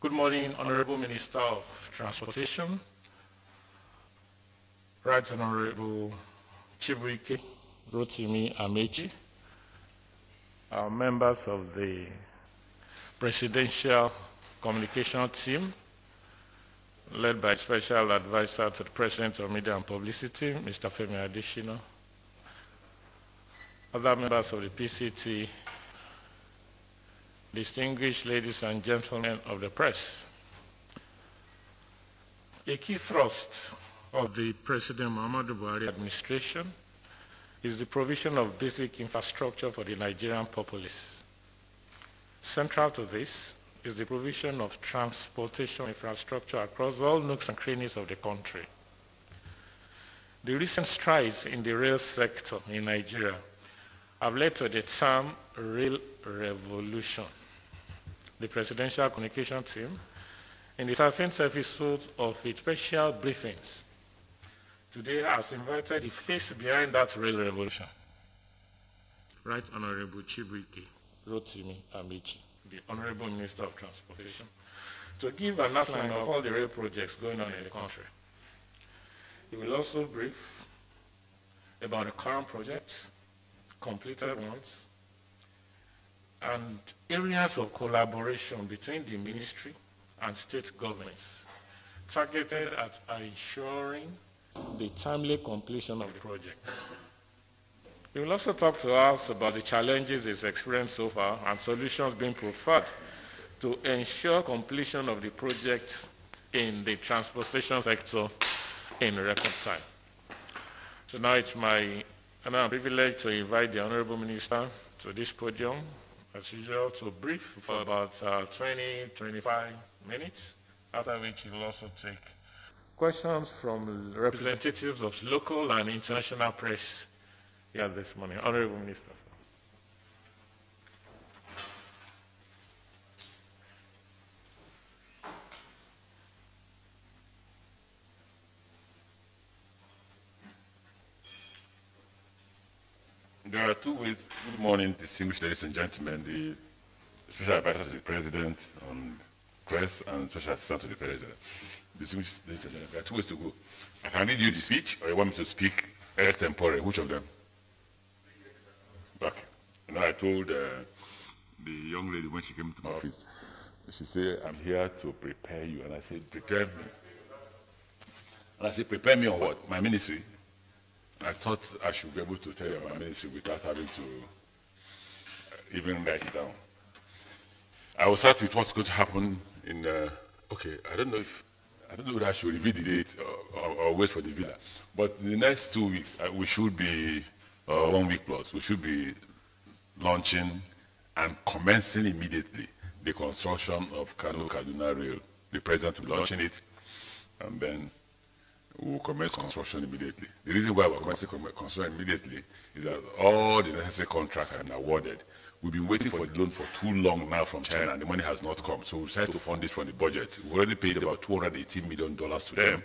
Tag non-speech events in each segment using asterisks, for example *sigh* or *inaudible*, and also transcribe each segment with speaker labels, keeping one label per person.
Speaker 1: Good morning, Honorable Minister of Transportation, Right Honorable Chibuike Rotimi Amaechi, our members of the Presidential Communication Team, led by Special Advisor to the President of Media and Publicity, Mr. Femi Adesina, other members of the PCT, distinguished ladies and gentlemen of the press. A key thrust of the President Muhammadu Buhari administration is the provision of basic infrastructure for the Nigerian populace. Central to this is the provision of transportation infrastructure across all nooks and crannies of the country. The recent strides in the rail sector in Nigeria have led to the term rail revolution. The Presidential Communication Team, in the 13th episode of its special briefings, today has invited the face behind that rail revolution. Right Honorable Chibuike Rotimi Amaechi, the Honorable Minister of Transportation, to give an outline of all the rail projects going on in the country. He will also brief about the current projects, completed ones, and areas of collaboration between the ministry and state governments targeted at ensuring the timely completion of the projects. He will also talk to us about the challenges he's experienced so far and solutions being preferred to ensure completion of the projects in the transportation sector in record time. So now it's my honor and privilege to invite the Honorable Minister to this podium, as usual, to brief for about uh, 20, 25 minutes, after which he will also take questions from representatives of local and international press here this morning. Honorable Minister.
Speaker 2: There are two ways. Good morning, distinguished ladies and gentlemen. The Special Advisor to the President on Press and Special Assistant to the President. Distinguished ladies and gentlemen, there are two ways to go. I can read you the speech, or you want me to speak extempore. Which of them? Okay. You know, I told uh, the young lady when she came to my office, she said, I'm here to prepare you. And I said, prepare me. And I said, prepare me on what? My ministry. I thought I should be able to tell you about ministry without having to uh, even write it down. I will start with what's going to happen in, uh, okay, I don't know if, I don't know whether I should reveal the date or, or, or wait for the villa. But the next two weeks, uh, we should be, uh, one week plus, we should be launching and commencing immediately the construction of Kano Kaduna Rail. The president will be launching it, and then will commence construction immediately. The reason why we're commencing construction immediately is that all the necessary contracts have been awarded. We've been waiting for the loan for too long now from China, and the money has not come. So we decided to fund it from the budget. We've already paid about $218 million to them,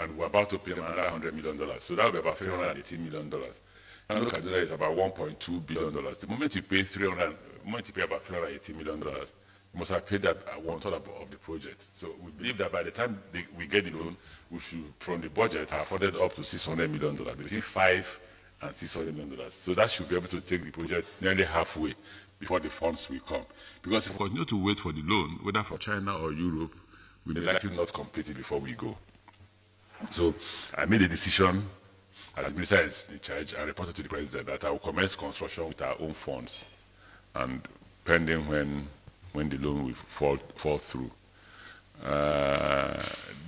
Speaker 2: and we're about to pay them another $100 million. So that will be about $318 million. And look at that, it's about $1.2 billion. The moment you pay 300, the moment you pay about $318 million, must have paid that at one third of the project. So we believe that by the time they, we get the loan, we should, from the budget, have funded up to $600 million, between five and $600 million. So that should be able to take the project nearly halfway before the funds will come. Because if we continue to wait for the loan, whether from China or Europe, we may likely not complete it before we go. So I made a decision as the minister is in charge and reported to the president that I will commence construction with our own funds and pending when, when the loan will fall, fall through. Uh,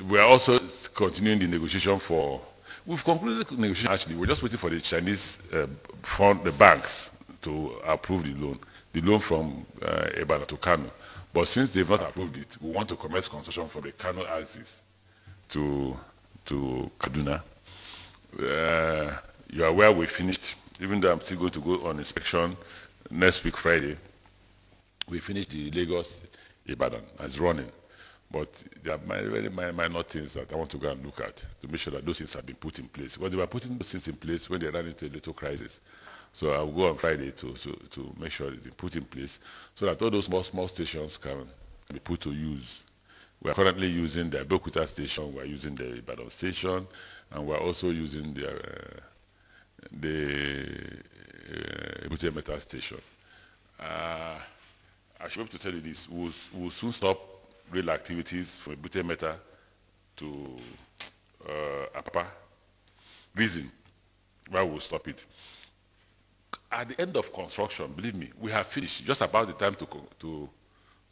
Speaker 2: we are also continuing the negotiation for, we've concluded the negotiation actually, we're just waiting for the Chinese uh, fund, the banks to approve the loan, the loan from uh, to Kano. But since they've not approved it, we want to commence construction from the Kano axis to, to Kaduna. Uh, you are aware we finished, even though I'm still going to go on inspection next week Friday, we finished the Lagos Ibadan as running. But there are very minor things that I want to go and look at to make sure that those things have been put in place. Because they were putting those things in place when they ran into a little crisis. So I'll go on Friday to, to, to make sure it's put in place so that all those small, small stations can be put to use We are currently using the Abeokuta station, we are using the Ibadan station, and we are also using the, uh, the uh, Meta station. Uh, I should be able to tell you this, we'll, we'll soon stop rail activities from Ebute Meta to uh, Apapa. Reason why we'll stop it. At the end of construction, believe me, we have finished, just about the time to, co to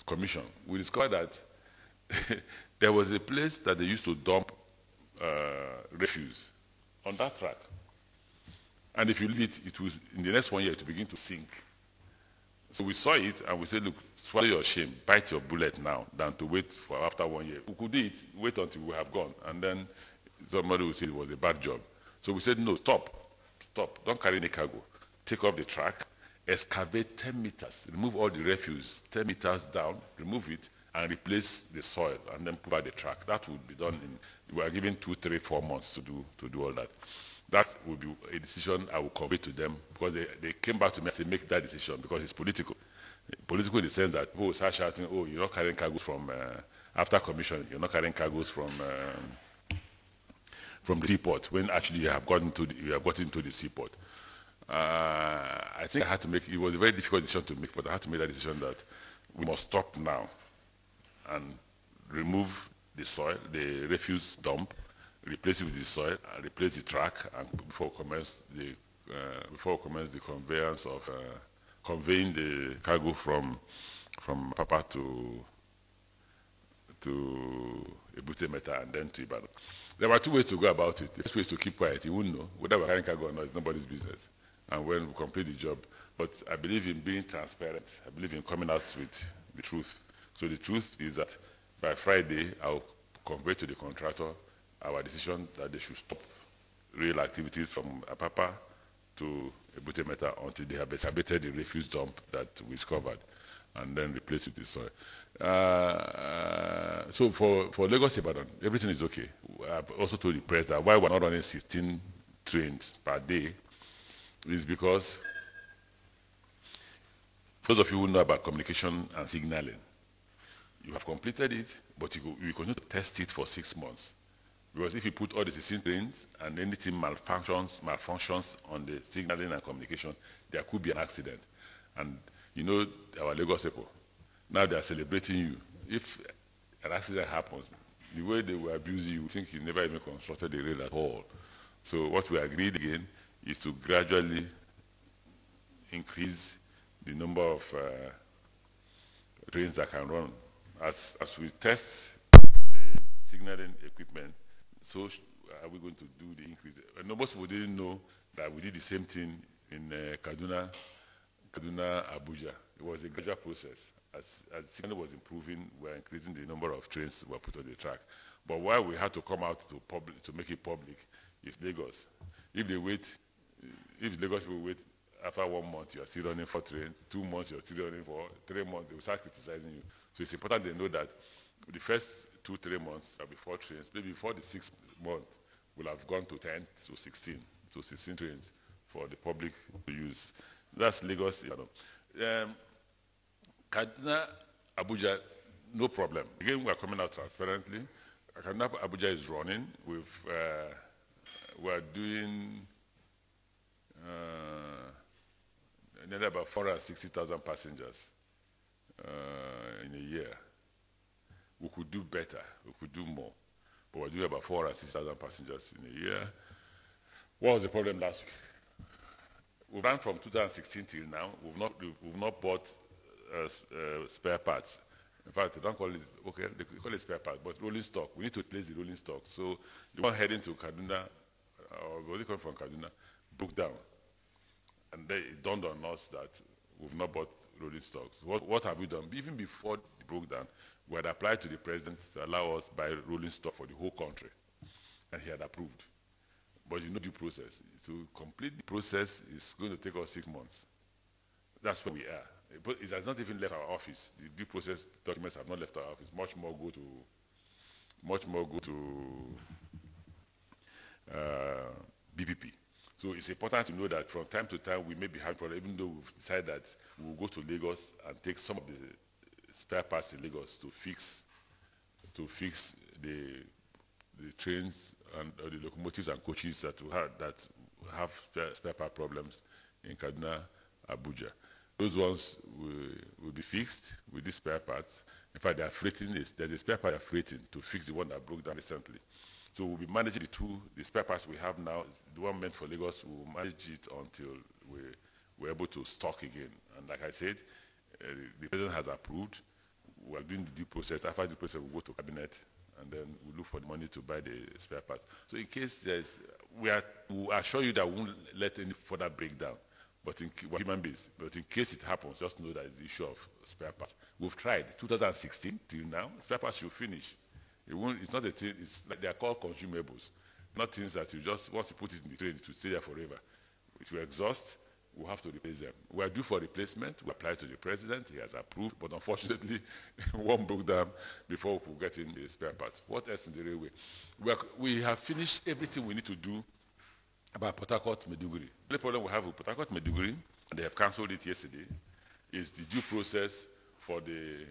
Speaker 2: commission. We discovered that *laughs* there was a place that they used to dump uh, refuse on that track. And if you leave it, it was in the next one year to begin to sink. So we saw it and we said, look, swallow your shame, bite your bullet now, than to wait for after one year. We could do it, wait until we have gone, and then somebody would say it was a bad job. So we said, no, stop, stop, don't carry any cargo. Take off the track, excavate 10 meters, remove all the refuse 10 meters down, remove it, and replace the soil, and then put back the track. That would be done in, we are given two, three, four months to do, to do all that. That will be a decision I will convey to them because they, they came back to me and said, make that decision because it's political. Political in the sense that people start shouting, oh, you're not carrying cargoes from, uh, after commission, you're not carrying cargoes from, um, from the seaport when actually you have gotten to the, you have gotten to the seaport. Uh, I think I had to make, it was a very difficult decision to make, but I had to make that decision that we must stop now and remove the soil, the refuse dump, replace it with the soil, replace the track, and before commence the uh, before commence the conveyance of uh, conveying the cargo from from Papa to to Ebute Meta and then to Ibadan. There were two ways to go about it. The first way is to keep quiet. You wouldn't know. Whether we're carrying cargo or not, it's nobody's business. And when we complete the job. But I believe in being transparent. I believe in coming out with the truth. So the truth is that by Friday, I'll convey to the contractor our decision that they should stop real activities from Apapa to Ebute Meta until they have excavated the refuse dump that we discovered and then replace it with soil. Uh, so for, for Lagos Ibadan, everything is okay. I've also told the press that why we're not running 16 trains per day is because those of you who know about communication and signaling, you have completed it, but you, you continue to test it for six months. Because if you put all the 16 trains and anything malfunctions, malfunctions on the signaling and communication, there could be an accident. And you know our Lagos people, now they are celebrating you. If an accident happens, the way they abuse you, you think you never even constructed the rail at all. So what we agreed again is to gradually increase the number of uh, trains that can run. As, as we test the signaling equipment, so are we going to do the increase? And most people didn't know that we did the same thing in uh, Kaduna, Kaduna, Abuja. It was a gradual process. As, as signal was improving, we are increasing the number of trains were put on the track. But why we had to come out to, public, to make it public is Lagos. If they wait, if Lagos will wait after one month, you are still running for trains, two months, you're still running for three months, they will start criticizing you. So it's important they know that the first two, three months will be four trains. Maybe before the sixth month, we'll have gone to 10 to 16, so 16 trains for the public to use. That's Lagos. You know. um, Kaduna, Abuja, no problem. Again, we are coming out transparently. Kaduna, Abuja is running. We've, uh, we're doing uh, about 460,000 passengers uh, in a year. We could do better. We could do more. But we're doing about 460,000 passengers in a year. What was the problem last week? We ran from 2016 till now. We've not, we've not bought uh, uh, spare parts. In fact, they don't call it, okay, they call it spare parts, but rolling stock. We need to replace the rolling stock. So the one heading to Kaduna, or was it coming from Kaduna, broke down. And then it dawned on us that we've not bought rolling stocks. What, what have we done? Even before it broke down, we had applied to the president to allow us buy rolling stock for the whole country. And he had approved. But you know the process. To complete the process is going to take us six months. That's where we are. But it has not even left our office. The due process documents have not left our office. Much more go to, much more go to uh, BPP. So it's important to know that from time to time we may be having problems, even though we've decided that we will go to Lagos and take some of the spare parts in Lagos to fix to fix the the trains and uh, the locomotives and coaches that have that have spare, spare part problems in Kaduna, Abuja. Those ones will, will be fixed with these spare parts. In fact, they are freighting this. There's a spare part they're freighting to fix the one that broke down recently. So we'll be managing the two, the spare parts we have now, the one meant for Lagos, we'll manage it until we, we're able to stock again. And like I said, the president has approved. We're doing the due process. After the process, we'll go to cabinet and then we look for the money to buy the spare parts. So in case there's, we, are, we assure you that we won't let any further breakdown. But in we're human beings, but in case it happens, just know that it's the issue of spare parts. We've tried 2016 till now, spare parts should finish. It won't, it's not a thing, it's like they are called consumables, not things that you just, once you put it in the train, it will stay there forever. It will exhaust, we'll have to replace them. We are due for replacement. We applied to the president. He has approved. But unfortunately, *laughs* one broke down before we could get in the spare parts. What else in the railway? We, are, we have finished everything we need to do about Port Maiduguri. The problem we have with Port Maiduguri, and they have cancelled it yesterday, is the due process for the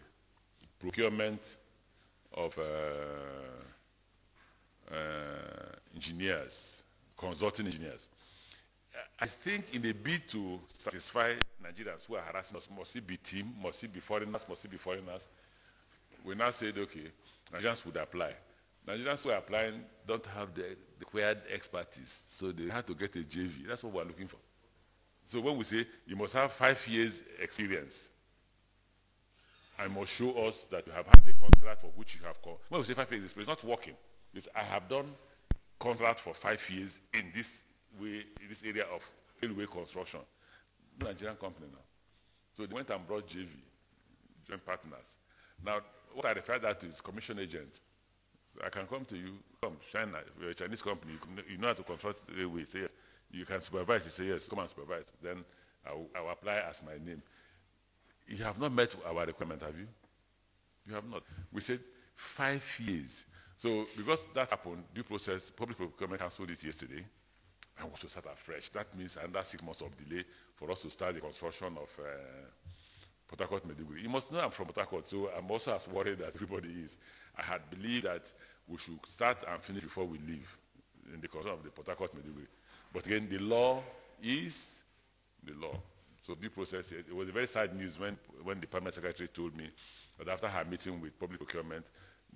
Speaker 2: procurement of uh, uh, engineers, consulting engineers. I think in a bid to satisfy Nigerians who are harassing us, must it be team, must it be foreigners, must it be foreigners? We now said, okay, Nigerians would apply. Nigerians who are applying don't have the required expertise, so they have to get a JV. That's what we're looking for. So when we say you must have five years experience, and must show us that you have had the contract for which you have called. When we say five years it's not working. It's, I have done contract for five years in this way, this area of railway construction. Nigerian company now. So they went and brought JV, joint partners. Now, what I refer that to is commission agent. So I can come to you, come, China, you're a Chinese company, you, can, you know how to construct railway, say yes. You can supervise, you say yes, come and supervise. Then I'll, I'll apply as my name. You have not met our requirement, have you? You have not. We said five years. So because that happened, due process, public procurement cancelled it yesterday. I want to start afresh. That means another six months of delay for us to start the construction of uh, Port Harcourt. You must know I'm from Port Harcourt, so I'm also as worried as everybody is. I had believed that we should start and finish before we leave in the construction of the Port Harcourt. But again, the law is the law. So due process, it was a very sad news when, when the permanent secretary told me that after her meeting with public procurement,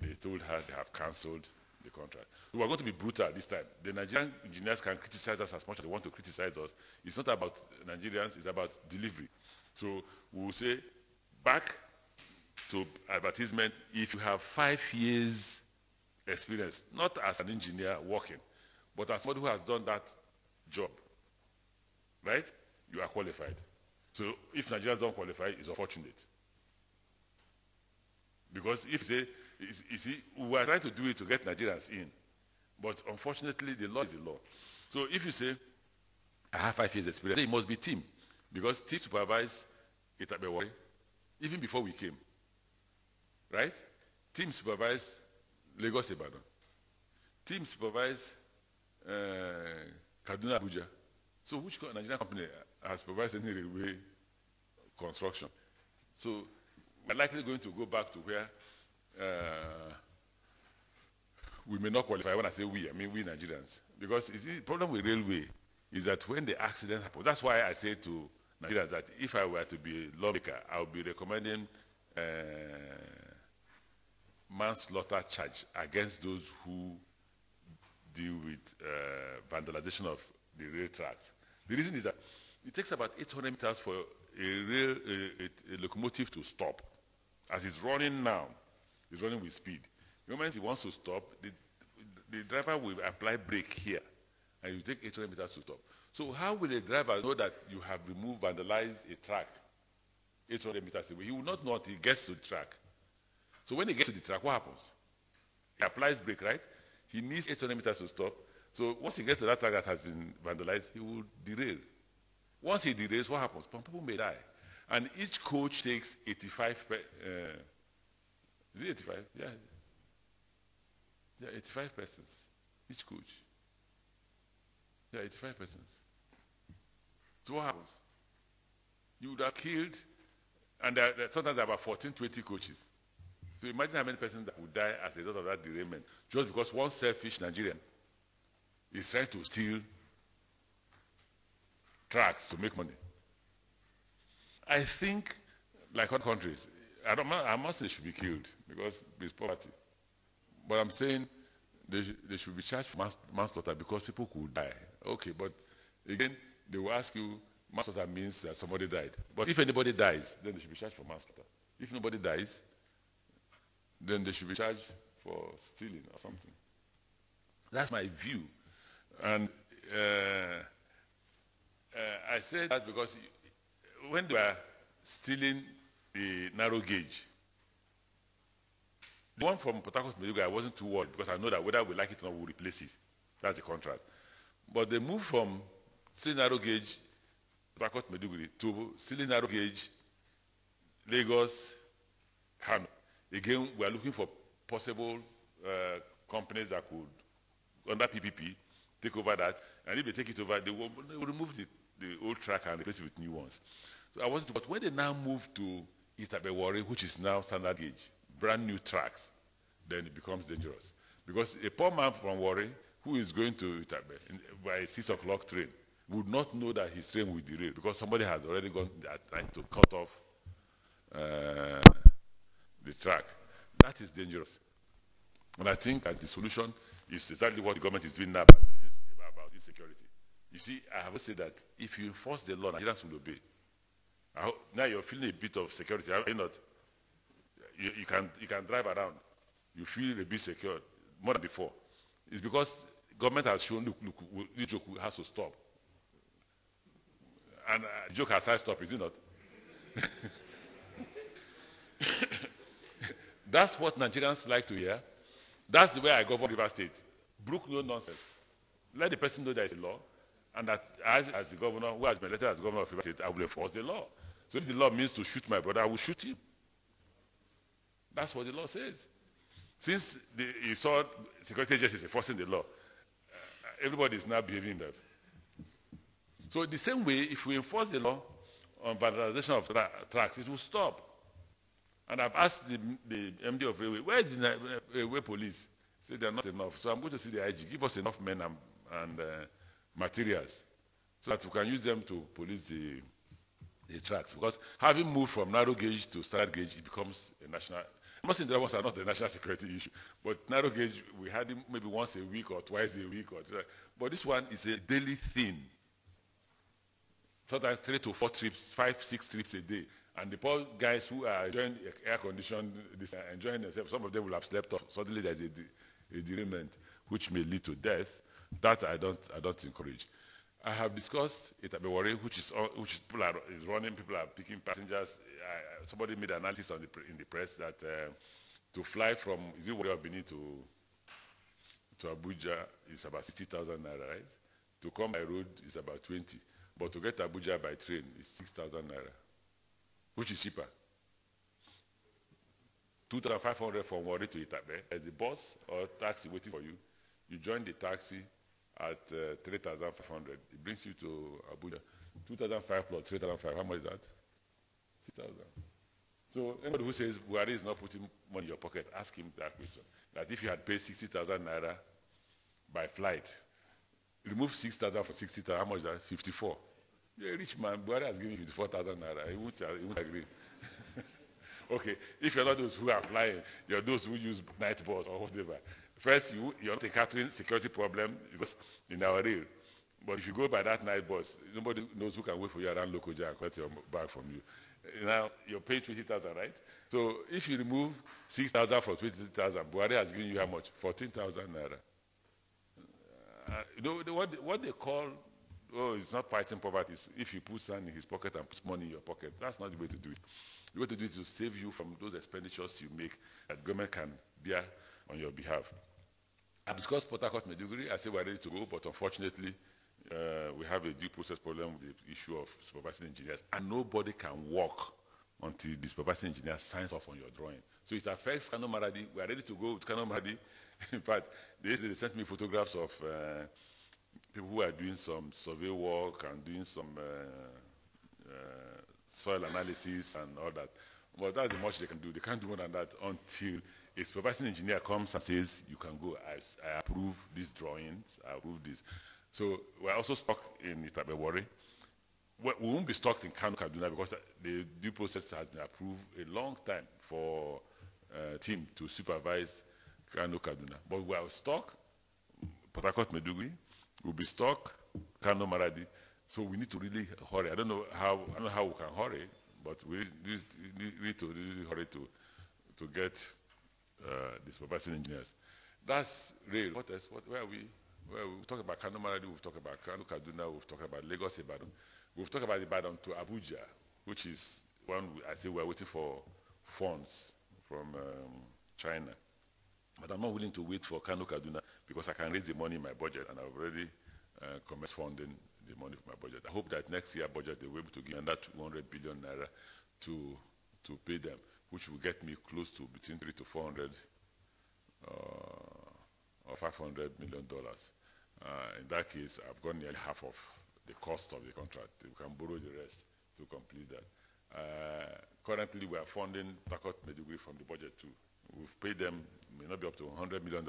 Speaker 2: they told her they have cancelled the contract. We are going to be brutal this time. The Nigerian engineers can criticize us as much as they want to criticize us. It's not about Nigerians, it's about delivery. So we will say, back to advertisement, if you have five years experience, not as an engineer working, but as somebody who has done that job, right? You are qualified. So if Nigerians don't qualify, it's unfortunate. Because if they, you see, we are trying to do it to get Nigerians in. But unfortunately, the law is the law. So if you say, I have five years experience, it must be team. Because team supervise Itakpe-Warri, even before we came. Right? Team supervise Lagos Ibadan. Team supervise uh, Kaduna Abuja. So which Nigerian company has supervised any railway construction? So we're likely going to go back to where uh, we may not qualify. When I say we, I mean we Nigerians. Because the problem with railway is that when the accident happens, that's why I say to Nigerians that if I were to be a lawmaker, I would be recommending uh, manslaughter charge against those who deal with uh, vandalization of the rail tracks. The reason is that it takes about 800 meters for a, rail, a, a, a locomotive to stop. As it's running now, it's running with speed. The moment he wants to stop, the, the driver will apply brake here, and you take 800 meters to stop. So how will a driver know that you have removed, vandalized a track 800 meters away? He will not know until he gets to the track. So when he gets to the track, what happens? He applies brake, right? He needs 800 meters to stop. So once he gets to that track that has been vandalized, he will derail. Once he derails, what happens? People may die. And each coach takes 85, uh, is it 85? Yeah. Yeah, 85 persons, each coach. Yeah, 85 persons. So what happens? You would have killed, and there, there, sometimes there are about 14, 20 coaches. So imagine how many persons that would die as a result of that derailment just because one selfish Nigerian is trying to steal tracks to make money. I think, like other countries, I don't. I must say should be killed because it's poverty. But I'm saying they, they should be charged for mans- manslaughter because people could die. Okay, but again, they will ask you, manslaughter means that somebody died. But if anybody dies, then they should be charged for manslaughter. If nobody dies, then they should be charged for stealing or something. That's my view. And uh, uh, I said that because when they were stealing the narrow gauge, the one from Port Harcourt Maiduguri, I wasn't too worried because I know that whether we like it or not, we'll replace it. That's the contract. But they moved from stealing narrow gauge, Port Harcourt to stealing narrow gauge, Lagos, Kano. Again, we are looking for possible uh, companies that could, under PPP, take over that. And if they take it over, they will, they will remove the, the old track and replace it with new ones. So I wasn't, but when they now move to Itakpe-Warri, which is now standard gauge, brand new tracks, then it becomes dangerous. Because a poor man from Warri who is going to Itakpe in, by a 6 o'clock train would not know that his train will derail because somebody has already gone trying to cut off uh, the track. That is dangerous. And I think that the solution is exactly what the government is doing now about, about insecurity. You see, I have said that if you enforce the law, Nigerians will obey. Now you're feeling a bit of security, are you not? You, you, can, you can drive around. You feel a bit secure, more than before. It's because government has shown, look, look, this joke has to stop. And uh, the joke has to stop, is it not? *laughs* That's what Nigerians like to hear. That's the way I govern River State. Brook no nonsense. Let the person know there is a law, and that as, as the governor, who has been elected as governor of River State, I will enforce the law. So if the law means to shoot my brother, I will shoot him. That's what the law says. Since the, you saw security agencies enforcing the law, uh, everybody is now behaving that. So the same way, if we enforce the law on vandalization of tra tracks, it will stop. And I've asked the, the MD of Railway, where is the uh, Railway police? Said they're not enough. So I'm going to see the IG, give us enough men and, and uh, materials so that we can use them to police the, the tracks. Because having moved from narrow gauge to standard gauge, it becomes a national. I'm not saying the are not the national security issue, but narrow gauge, we had it maybe once a week or twice a week. Or, but this one is a daily thing. Sometimes three to four trips, five, six trips a day. And the poor guys who are enjoying air conditioned, uh, enjoying themselves, some of them will have slept off. Suddenly there's a, a derailment which may lead to death. That I don't, I don't encourage. I have discussed it at Bewari, which is, which is, people are, is running, people are picking passengers. I, somebody made an analysis the, in the press that uh, to fly from, is it Benin to, to Abuja is about 60,000 naira, right? To come by road is about 20. But to get Abuja by train is 6,000 naira, which is cheaper. 2,500 from Warri to Itakpe. There's a bus or taxi waiting for you. You join the taxi at uh, 3,500. It brings you to Abuja. 2,005 plus 3,005, how much is that? 6,000. So anybody who says Buhari is not putting money in your pocket, ask him that question. That if you had paid 60,000 naira by flight, remove 6,000 for 60,000, how much is that? 54. You're a rich man. Buhari has given you 54,000 naira. He won't, he won't agree. *laughs* okay, if you're not those who are flying, you're those who use night bus or whatever. First, you, you're not a catering security problem because in our real. But if you go by that night bus, nobody knows who can wait for you around Lokoja and collect your bag from you. Now, you're paying 20,000, right? So if you remove 6,000 from 20,000, Buhari has given you how much? 14,000 naira. Uh, you know, what, what they call, oh, it's not fighting poverty. It's if you put sand in his pocket and put money in your pocket. That's not the way to do it. The way to do it is to save you from those expenditures you make that government can bear on your behalf. I discussed Port Harcourt. I said we're ready to go, but unfortunately, uh, we have a due process problem with the issue of supervising engineers, and nobody can work until the supervising engineer signs off on your drawing. So it affects Kano Maradi. We are ready to go with Kano Maradi. *laughs* In fact, they, they sent me photographs of uh, people who are doing some survey work and doing some uh, uh, soil analysis and all that. But that's the much they can do. They can't do more than that until a supervising engineer comes and says, you can go. I, I approve these drawings. I approve this. So we're also stuck in Itakpe-Warri. We won't be stuck in Kano, Kaduna because the due process has been approved a long time for uh, team to supervise Kano, Kaduna. But we are stuck, Port Harcourt. We'll be stuck, Kano, Maradi. So we need to really hurry. I don't know how, I don't know how we can hurry, but we need, need to really hurry to, to get uh, the engineers. That's rail. What else? What, where are we? Well, we've talked about Kano we've talked about Kano Kaduna, we've talked about Lagos Ibadan. We've talked about Ibadan to Abuja, which is one I say we're waiting for funds from um, China. But I'm not willing to wait for Kano Kaduna because I can raise the money in my budget and I've already uh, commenced funding the money for my budget. I hope that next year budget they will be able to give another 200 billion naira to, to pay them, which will get me close to between three to 400 uh, or 500 million dollars. Uh, in that case, I've got nearly half of the cost of the contract. We can borrow the rest to complete that. Uh, currently, we are funding Takot Maiduguri from the budget too. We've paid them, may not be up to $100 million,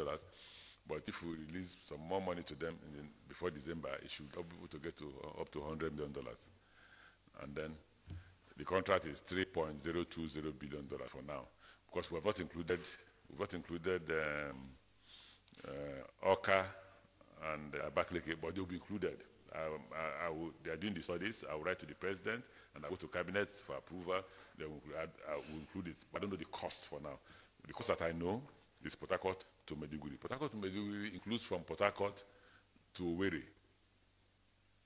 Speaker 2: but if we release some more money to them the, before December, it should be able to get to uh, up to $100 million. And then the contract is $3.020 billion for now, because we have not included, we've not included um, uh, and uh, Abakaliki, but they'll be included. Um, I, I will, they are doing the studies. I will write to the president, and I go to cabinet for approval. They will, I, I will include it. But I don't know the cost for now. The cost that I know is Port to Maiduguri. Port to Maiduguri includes from Port to Owerri.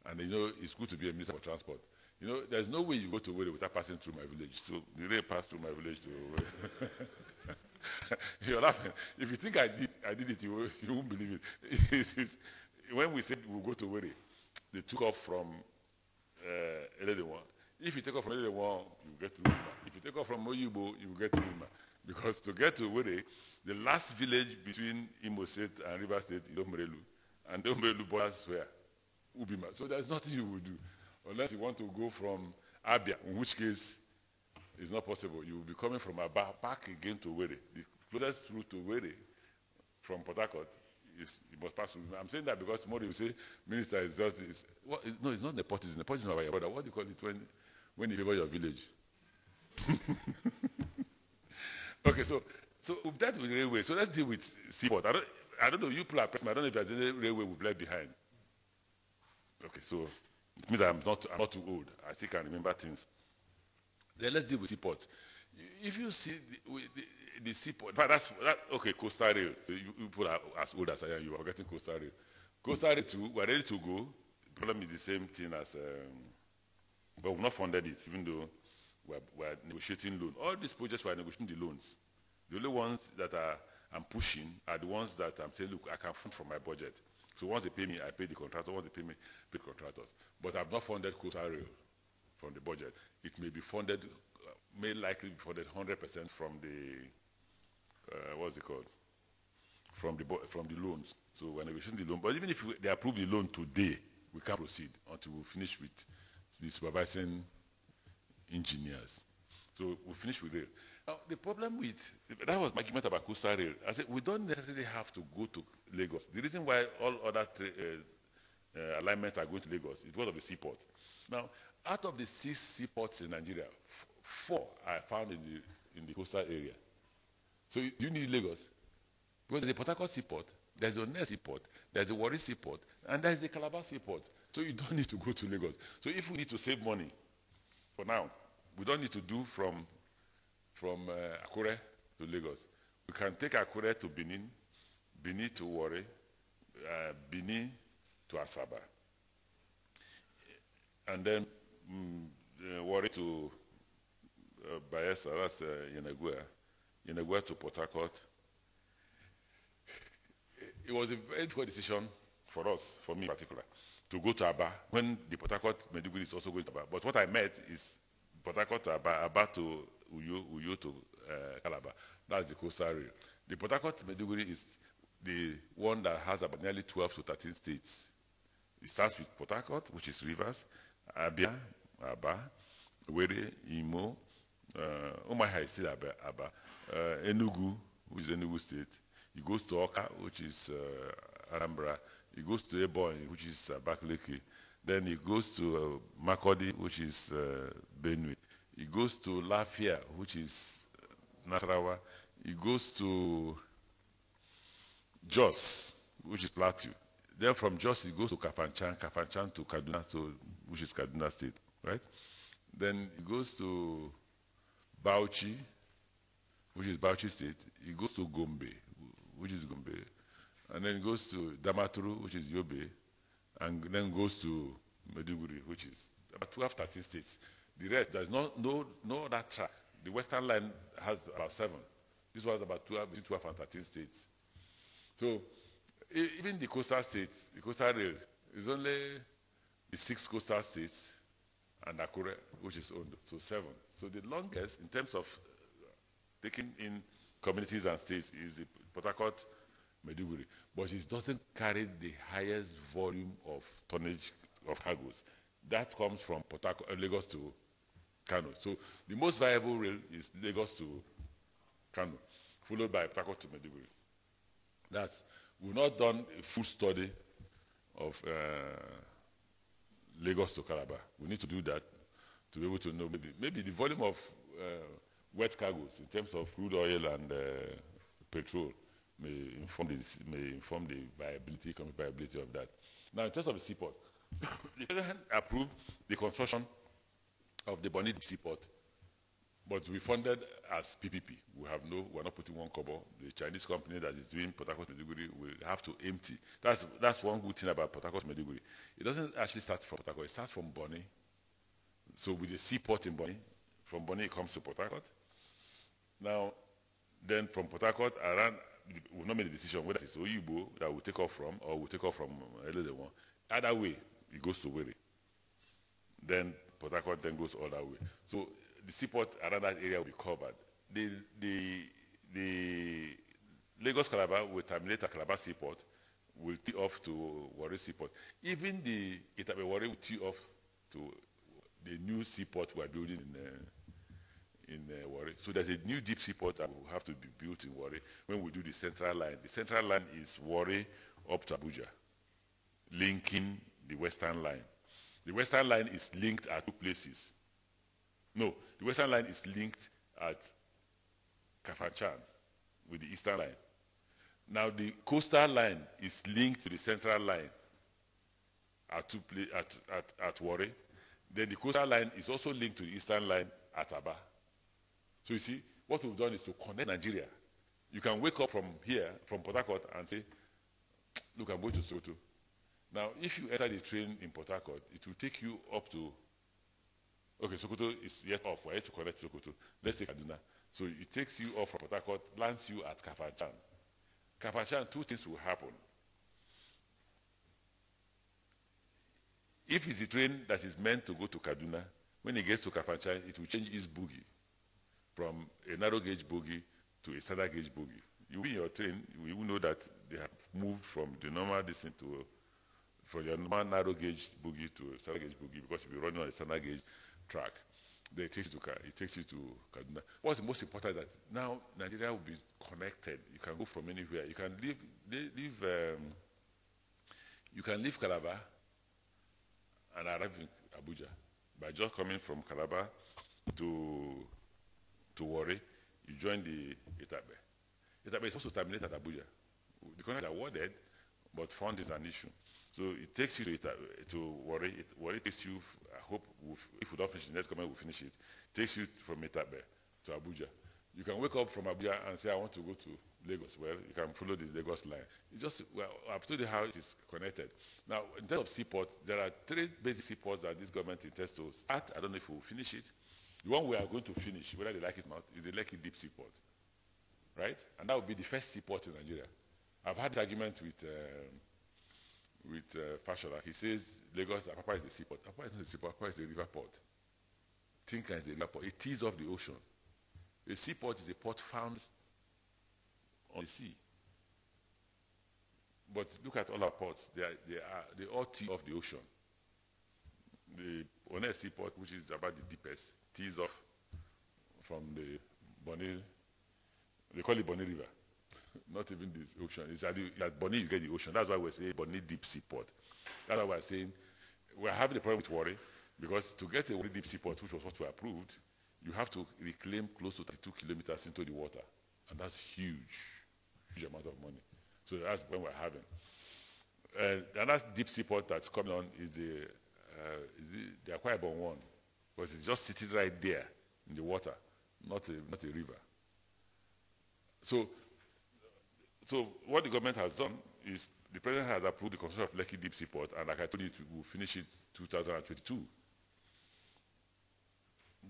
Speaker 2: And you know, it's good to be a minister for transport. You know, there's no way you go to Owerri without passing through my village. So the rail passed through my village to. *laughs* You're laughing. If you think I did, I did it, you, you won't believe it. *laughs* It's, it's, when we said we'll go to Owerri, they took off from uh, Eledewa. If you take off from Eledewa, you get to Lima. If you take off from Oyibo, you get to Lima. Because to get to Owerri, the last village between Imo State and River State is Omerelu. And Omerelu borders where? Ubima. So there's nothing you will do unless you want to go from Abia, in which case it's not possible. You will be coming from Aba back again to Owerri. The closest route to Owerri from Port Harcourt is you must pass through. I'm saying that because tomorrow you say minister is just is, well, no, it's not nepotism. Nepotism about your brother. What do you call it when when you favor your village? *laughs* okay, so so that with railway, so let's deal with seaport. I don't I don't know, you people are I don't know if there's any railway we've left behind. Okay, so it means I'm not I'm not too old. I still can remember things. Then let's deal with seaports. If you see the, the, the seaport, that's that, okay. Coastal rail. So you, people are as old as I am. You are getting coastal rail. Coastal rail too. We're ready to go. The problem is the same thing as, um, but we've not funded it, even though we're, we're negotiating loan. All these projects we're negotiating the loans. The only ones that are I'm pushing are the ones that I'm saying, look, I can fund from my budget. So once they pay me, I pay the contractor. Once they pay me, pay contractors. But I've not funded coastal rail from the budget. It may be funded, uh, may likely be funded 100% from the, uh, what's it called? From the, from the loans. So when negotiating the loan. But even if we, they approve the loan today, we can't proceed until we finish with the supervising engineers. So we finish with rail. Now, the problem with, that was my argument about coastal rail. I said, we don't necessarily have to go to Lagos. The reason why all other uh, uh, alignments are going to Lagos is because of the seaport. Now, out of the six seaports in Nigeria, four are found in the, in the coastal area. So do you need Lagos? Because there's a Port Harcourt seaport, there's a Onne seaport, there's a Warri seaport, and there's a Calabar seaport. So you don't *laughs* need to go to Lagos. So if we need to save money, for now, we don't need to do from, from uh, Akure to Lagos. We can take Akure to Benin, Benin to Warri, uh, Benin to Asaba. And then mm, uh, Warri to uh, Bayelsa, that's uh, Yenagoa, Yenagoa to Port Harcourt. It was a very poor decision for us, for me in particular, to go to Aba when the Port Harcourt Maiduguri is also going to Aba. But what I met is Port Harcourt to Aba, Aba to uh, Calabar. That's the coastal rail. The Port Harcourt Maiduguri is the one that has about nearly 12 to 13 states. It starts with Port which is rivers, Abia, Aba, Were, Imo, Uh, Umuahia is still Aba. Aba. Uh, Enugu, which is Enugu State. He goes to Awka, which is uh, Anambra. He goes to Ebonyi, which is uh, Abakaliki. Then he goes to uh, Makurdi, which is uh, Benue. He goes to Lafia, which is uh, Nasarawa. He goes to Jos, which is Plateau. Then from Jos, he goes to Kafanchan, Kafanchan to Kaduna, to, which is Kaduna State, right? Then he goes to Bauchi, which is Bauchi State. He goes to Gombe, which is Gombe. And then he goes to Damaturu, which is Yobe. And then goes to Maiduguri, which is about 12, 13 states. The rest, there's no, no, no other track. The Western line has about seven. This was about 12, between 12 and 13 states. So even the coastal states, the coastal rail, is only the six coastal states and Akure, which is Ondo, so seven. So the longest in terms of taking in communities and states is the Port Harcourt, Maiduguri, but it doesn't carry the highest volume of tonnage of cargoes. That comes from Port uh, Lagos to Kano. So the most viable rail is Lagos to Kano, followed by Port to Maiduguri. That's, we've not done a full study of uh, Lagos to Calabar. We need to do that to be able to know maybe, maybe the volume of uh, wet cargoes in terms of crude oil and uh, petrol may inform, the, may inform the viability, economic viability of that. Now, in terms of the seaport, *coughs* the president approved the construction of the Bonny seaport, but we funded as PPP. We have no, we're not putting one kobo. The Chinese company that is doing Port Harcourt Maiduguri will have to empty. That's, that's one good thing about Port Harcourt Maiduguri. It doesn't actually start from Port it starts from Bonny. So with the seaport in Bonny, from Bonny it comes to Port. Now, then from Port around, we've not made a decision whether it's Oyibo that will take off from or we'll take off from another one. Either way, it goes to Wiri. Then Port Harcourt then goes all that way. So the seaport around that area will be covered. The, the, the Lagos Calabar will terminate at Calabar Seaport, will tee off to Warri Seaport. Even the Itakpe Warri will tee off to the new seaport we're building in, uh, in uh, Warri. So there's a new deep sea port that will have to be built in Warri when we do the central line. The central line is Warri up to Abuja, linking the western line. The western line is linked at two places. No, the western line is linked at Kafanchan with the eastern line. Now the coastal line is linked to the central line at, two pla- at, at, at Warri. Then the coastal line is also linked to the eastern line at Aba. So you see, what we've done is to connect Nigeria. You can wake up from here, from Port Harcourt, and say, look, I'm going to Soto. Now, if you enter the train in Port Harcourt, it will take you up to Okay, Sokoto is yet off. We're yet to connect Sokoto. Let's say Kaduna. So it takes you off from Port Harcourt, lands you at Kafanchan. Kafanchan, two things will happen. If it's a train that is meant to go to Kaduna, when it gets to Kafanchan, it will change its bogie from a narrow gauge bogie to a standard gauge bogie. You in your train, you will know that they have moved from the normal distance to from your normal narrow gauge bogie to a standard gauge bogie because if you're running on a standard gauge track, then it takes you to, it takes you to Kaduna. What's most important is that now Nigeria will be connected. You can go from anywhere. You can leave, leave um, you can leave Calabar and arrive in Abuja by just coming from Calabar to to Warri. You join the Itakpe. Itakpe is also terminated at Abuja. The contract is awarded, but fund is an issue. So it takes you to, Ita- to Warri. It, Warri takes you, I hope, we'll, if we don't finish, the next government will finish it, takes you from Itakpe to Abuja. You can wake up from Abuja and say, I want to go to Lagos. Well, you can follow the Lagos line. It's just, well, I've told you how it is connected. Now, in terms of seaports, there are three basic seaports that this government intends to start. I don't know if we'll finish it. The one we are going to finish, whether they like it or not, is the Lekki Deep Seaport. Right? And that will be the first seaport in Nigeria. I've had this argument with, um, with uh, Fashola. He says Lagos, Apapa is the seaport. Apapa is not the seaport, Apapa is the river port. Tin Can is the river port. It is off the ocean. A seaport is a port found on the sea. But look at all our ports. They, are, they, are, they all tee off the ocean. The Onne seaport, which is about the deepest, tees off from the Bonny, they call it Bonny River, *laughs* not even the ocean. It's at, the, at Bonny you get the ocean. That's why we're saying Bonny Deep Seaport. That's why we're saying we're having a problem with Warri because to get a Warri Deep Seaport, which was what we approved, you have to reclaim close to 32 kilometers into the water. And that's huge, huge amount of money. So that's when we're having. Uh, another deep seaport that's coming on is the, uh, is the, the one, because it's just sitting right there in the water, not a, not a river. So, so what the government has done is the president has approved the construction of Lekki Deep Seaport, and like I told you, we'll finish it 2022.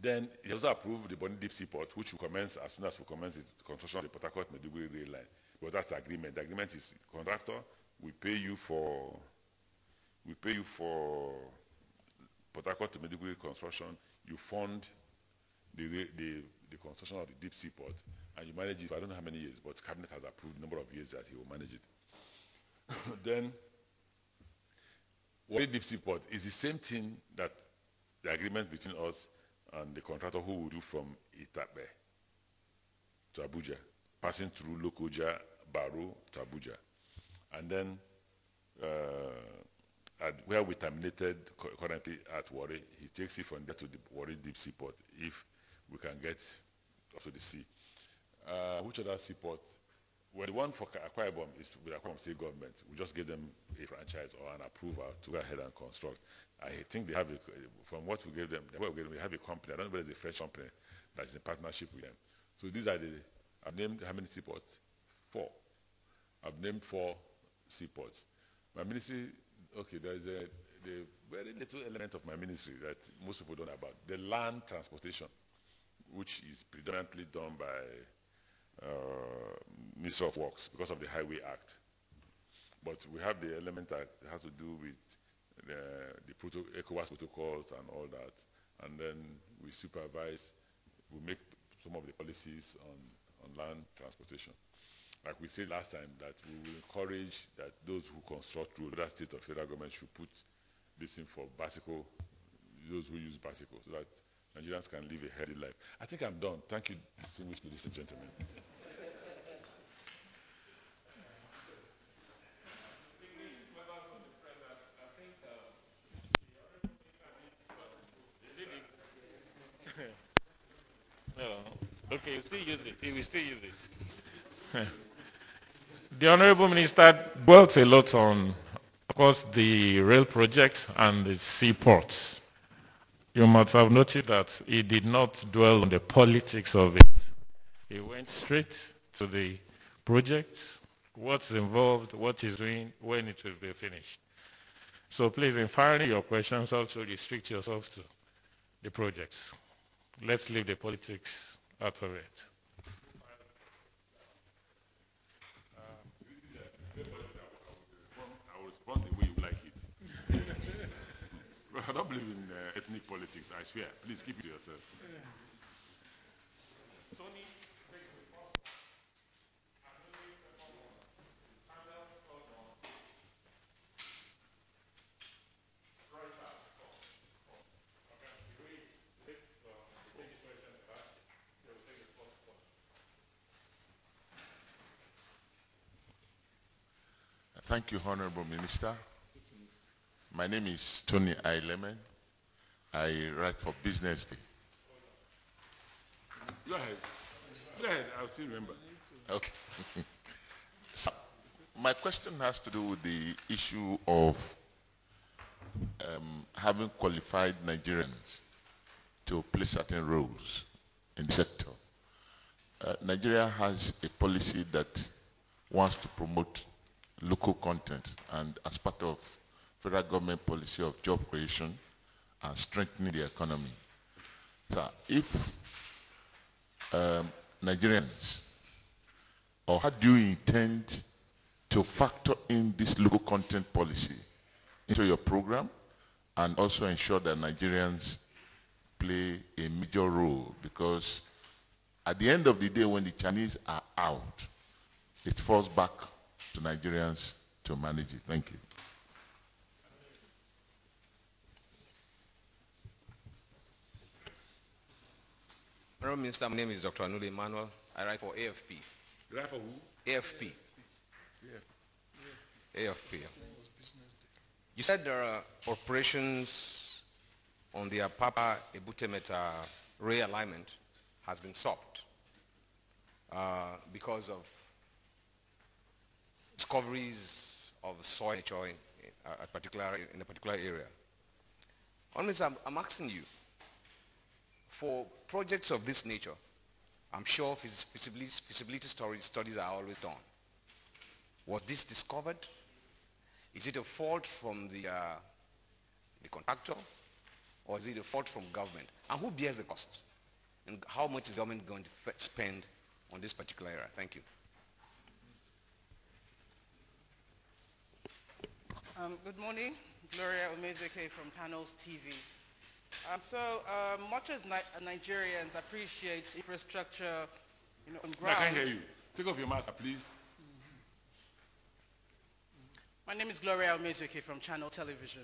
Speaker 2: Then he also approved the Bonny Deep Seaport, which will commence as soon as we commence the construction of the Port Harcourt rail line. Because that's the agreement. The agreement is contractor, we pay you for, we pay you for Port Harcourt to Maiduguri construction, you fund the, the, the construction of the deep sea port, and you manage it for I don't know how many years, but cabinet has approved the number of years that he will manage it. *coughs* then, what deep sea port is the same thing that the agreement between us and the contractor who will do from Itakpe to Abuja, passing through Lokoja, Baro to Abuja. And then uh, at where we terminated currently at Warri, he takes it from there to the Warri Deep Seaport if we can get up to the sea. Uh, which other seaport? Well, the one for Akwa is with Akwa Ibom State government. We just give them a franchise or an approval to go ahead and construct. I think they have, a, from what we gave them, we, gave them, we have a company, I don't know whether it's a French company that is in partnership with them. So these are the, I've named how many seaports? Four. I've named four seaports. My ministry, okay, there's a the very little element of my ministry that most people don't know about, the land transportation, which is predominantly done by uh, Minister of Works because of the Highway Act. But we have the element that has to do with the, the proto ECOWAS protocols and all that. And then we supervise, we make some of the policies on, on land transportation like we said last time, that we will encourage that those who construct through other states or federal government should put this in for bicycle, those who use bicycle, so that Nigerians can live a healthy life. I think I'm done. Thank you, distinguished ladies and gentlemen.
Speaker 1: no. Okay, you still use it. He will still use it. The Honorable Minister dwelt a lot on, of course, the rail project and the seaports. You must have noticed that he did not dwell on the politics of it. He went straight to the project, what's involved, what he's doing, when it will be finished. So please, in firing your questions, also restrict yourself to the projects. Let's leave the politics out of it.
Speaker 2: respond the way you like it. I don't believe in uh, ethnic politics, I swear. Please keep it to yourself. Tony,
Speaker 3: Thank you, Honorable Minister. My name is Tony Ailemen. I write for Business Day.
Speaker 2: Go ahead. Go ahead, I'll still remember.
Speaker 3: Okay. *laughs* so, my question has to do with the issue of um, having qualified Nigerians to play certain roles in the sector. Uh, Nigeria has a policy that wants to promote local content and as part of federal government policy of job creation and strengthening the economy. So if um, Nigerians, or how do you intend to factor in this local content policy into your program and also ensure that Nigerians play a major role because at the end of the day when the Chinese are out, it falls back to Nigerians to manage it. Thank you.
Speaker 4: Honorable Minister, my name is Dr. Anule Emmanuel. I write for AFP.
Speaker 2: You write for who?
Speaker 4: AFP. AFP. You said there are operations on the Apapa Ebutemeta realignment has been stopped uh, because of discoveries of soil nature in, a particular, in a particular area. Honestly, I'm, I'm asking you, for projects of this nature, I'm sure feasibility, studies are always done. Was this discovered? Is it a fault from the, uh, the contractor? Or is it a fault from government? And who bears the cost? And how much is government going to spend on this particular area? Thank you.
Speaker 5: Um, good morning. Gloria Omezeke from Channels TV. Um, so um, much as Ni Nigerians appreciate infrastructure you know, on ground.
Speaker 2: I can't hear you. Take off your mask, please.
Speaker 5: My name is Gloria Omezeke from Channel Television.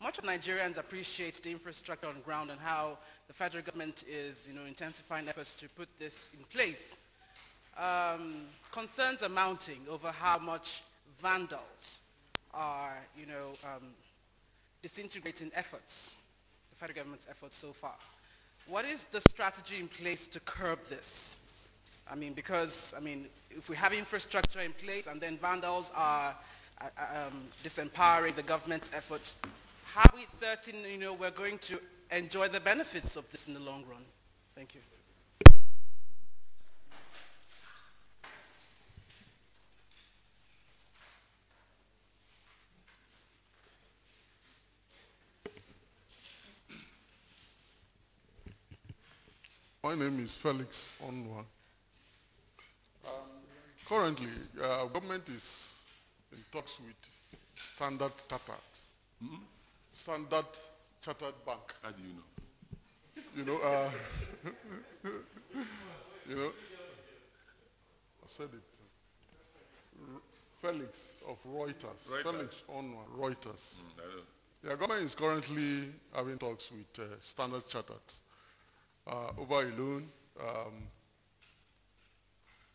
Speaker 5: Much of Nigerians appreciate the infrastructure on ground and how the federal government is you know, intensifying efforts to put this in place. Um, concerns are mounting over how much vandals are you know, um, disintegrating efforts federal government's efforts so far. What is the strategy in place to curb this? I mean, because, I mean, if we have infrastructure in place and then vandals are uh, um, disempowering the government's effort, how are we certain, you know, we're going to enjoy the benefits of this in the long run? Thank you.
Speaker 6: My name is Felix Onuah. Um, currently, uh, government is in talks with Standard Chartered. Mm -hmm. Standard Chartered Bank.
Speaker 2: How do you know?
Speaker 6: You know, uh, *laughs* you know, I've said it. R Felix of Reuters.
Speaker 2: Reuters.
Speaker 6: Felix Onuah, Reuters.
Speaker 2: Mm,
Speaker 6: yeah, government is currently having talks with uh, Standard Chartered uh, over a loan um,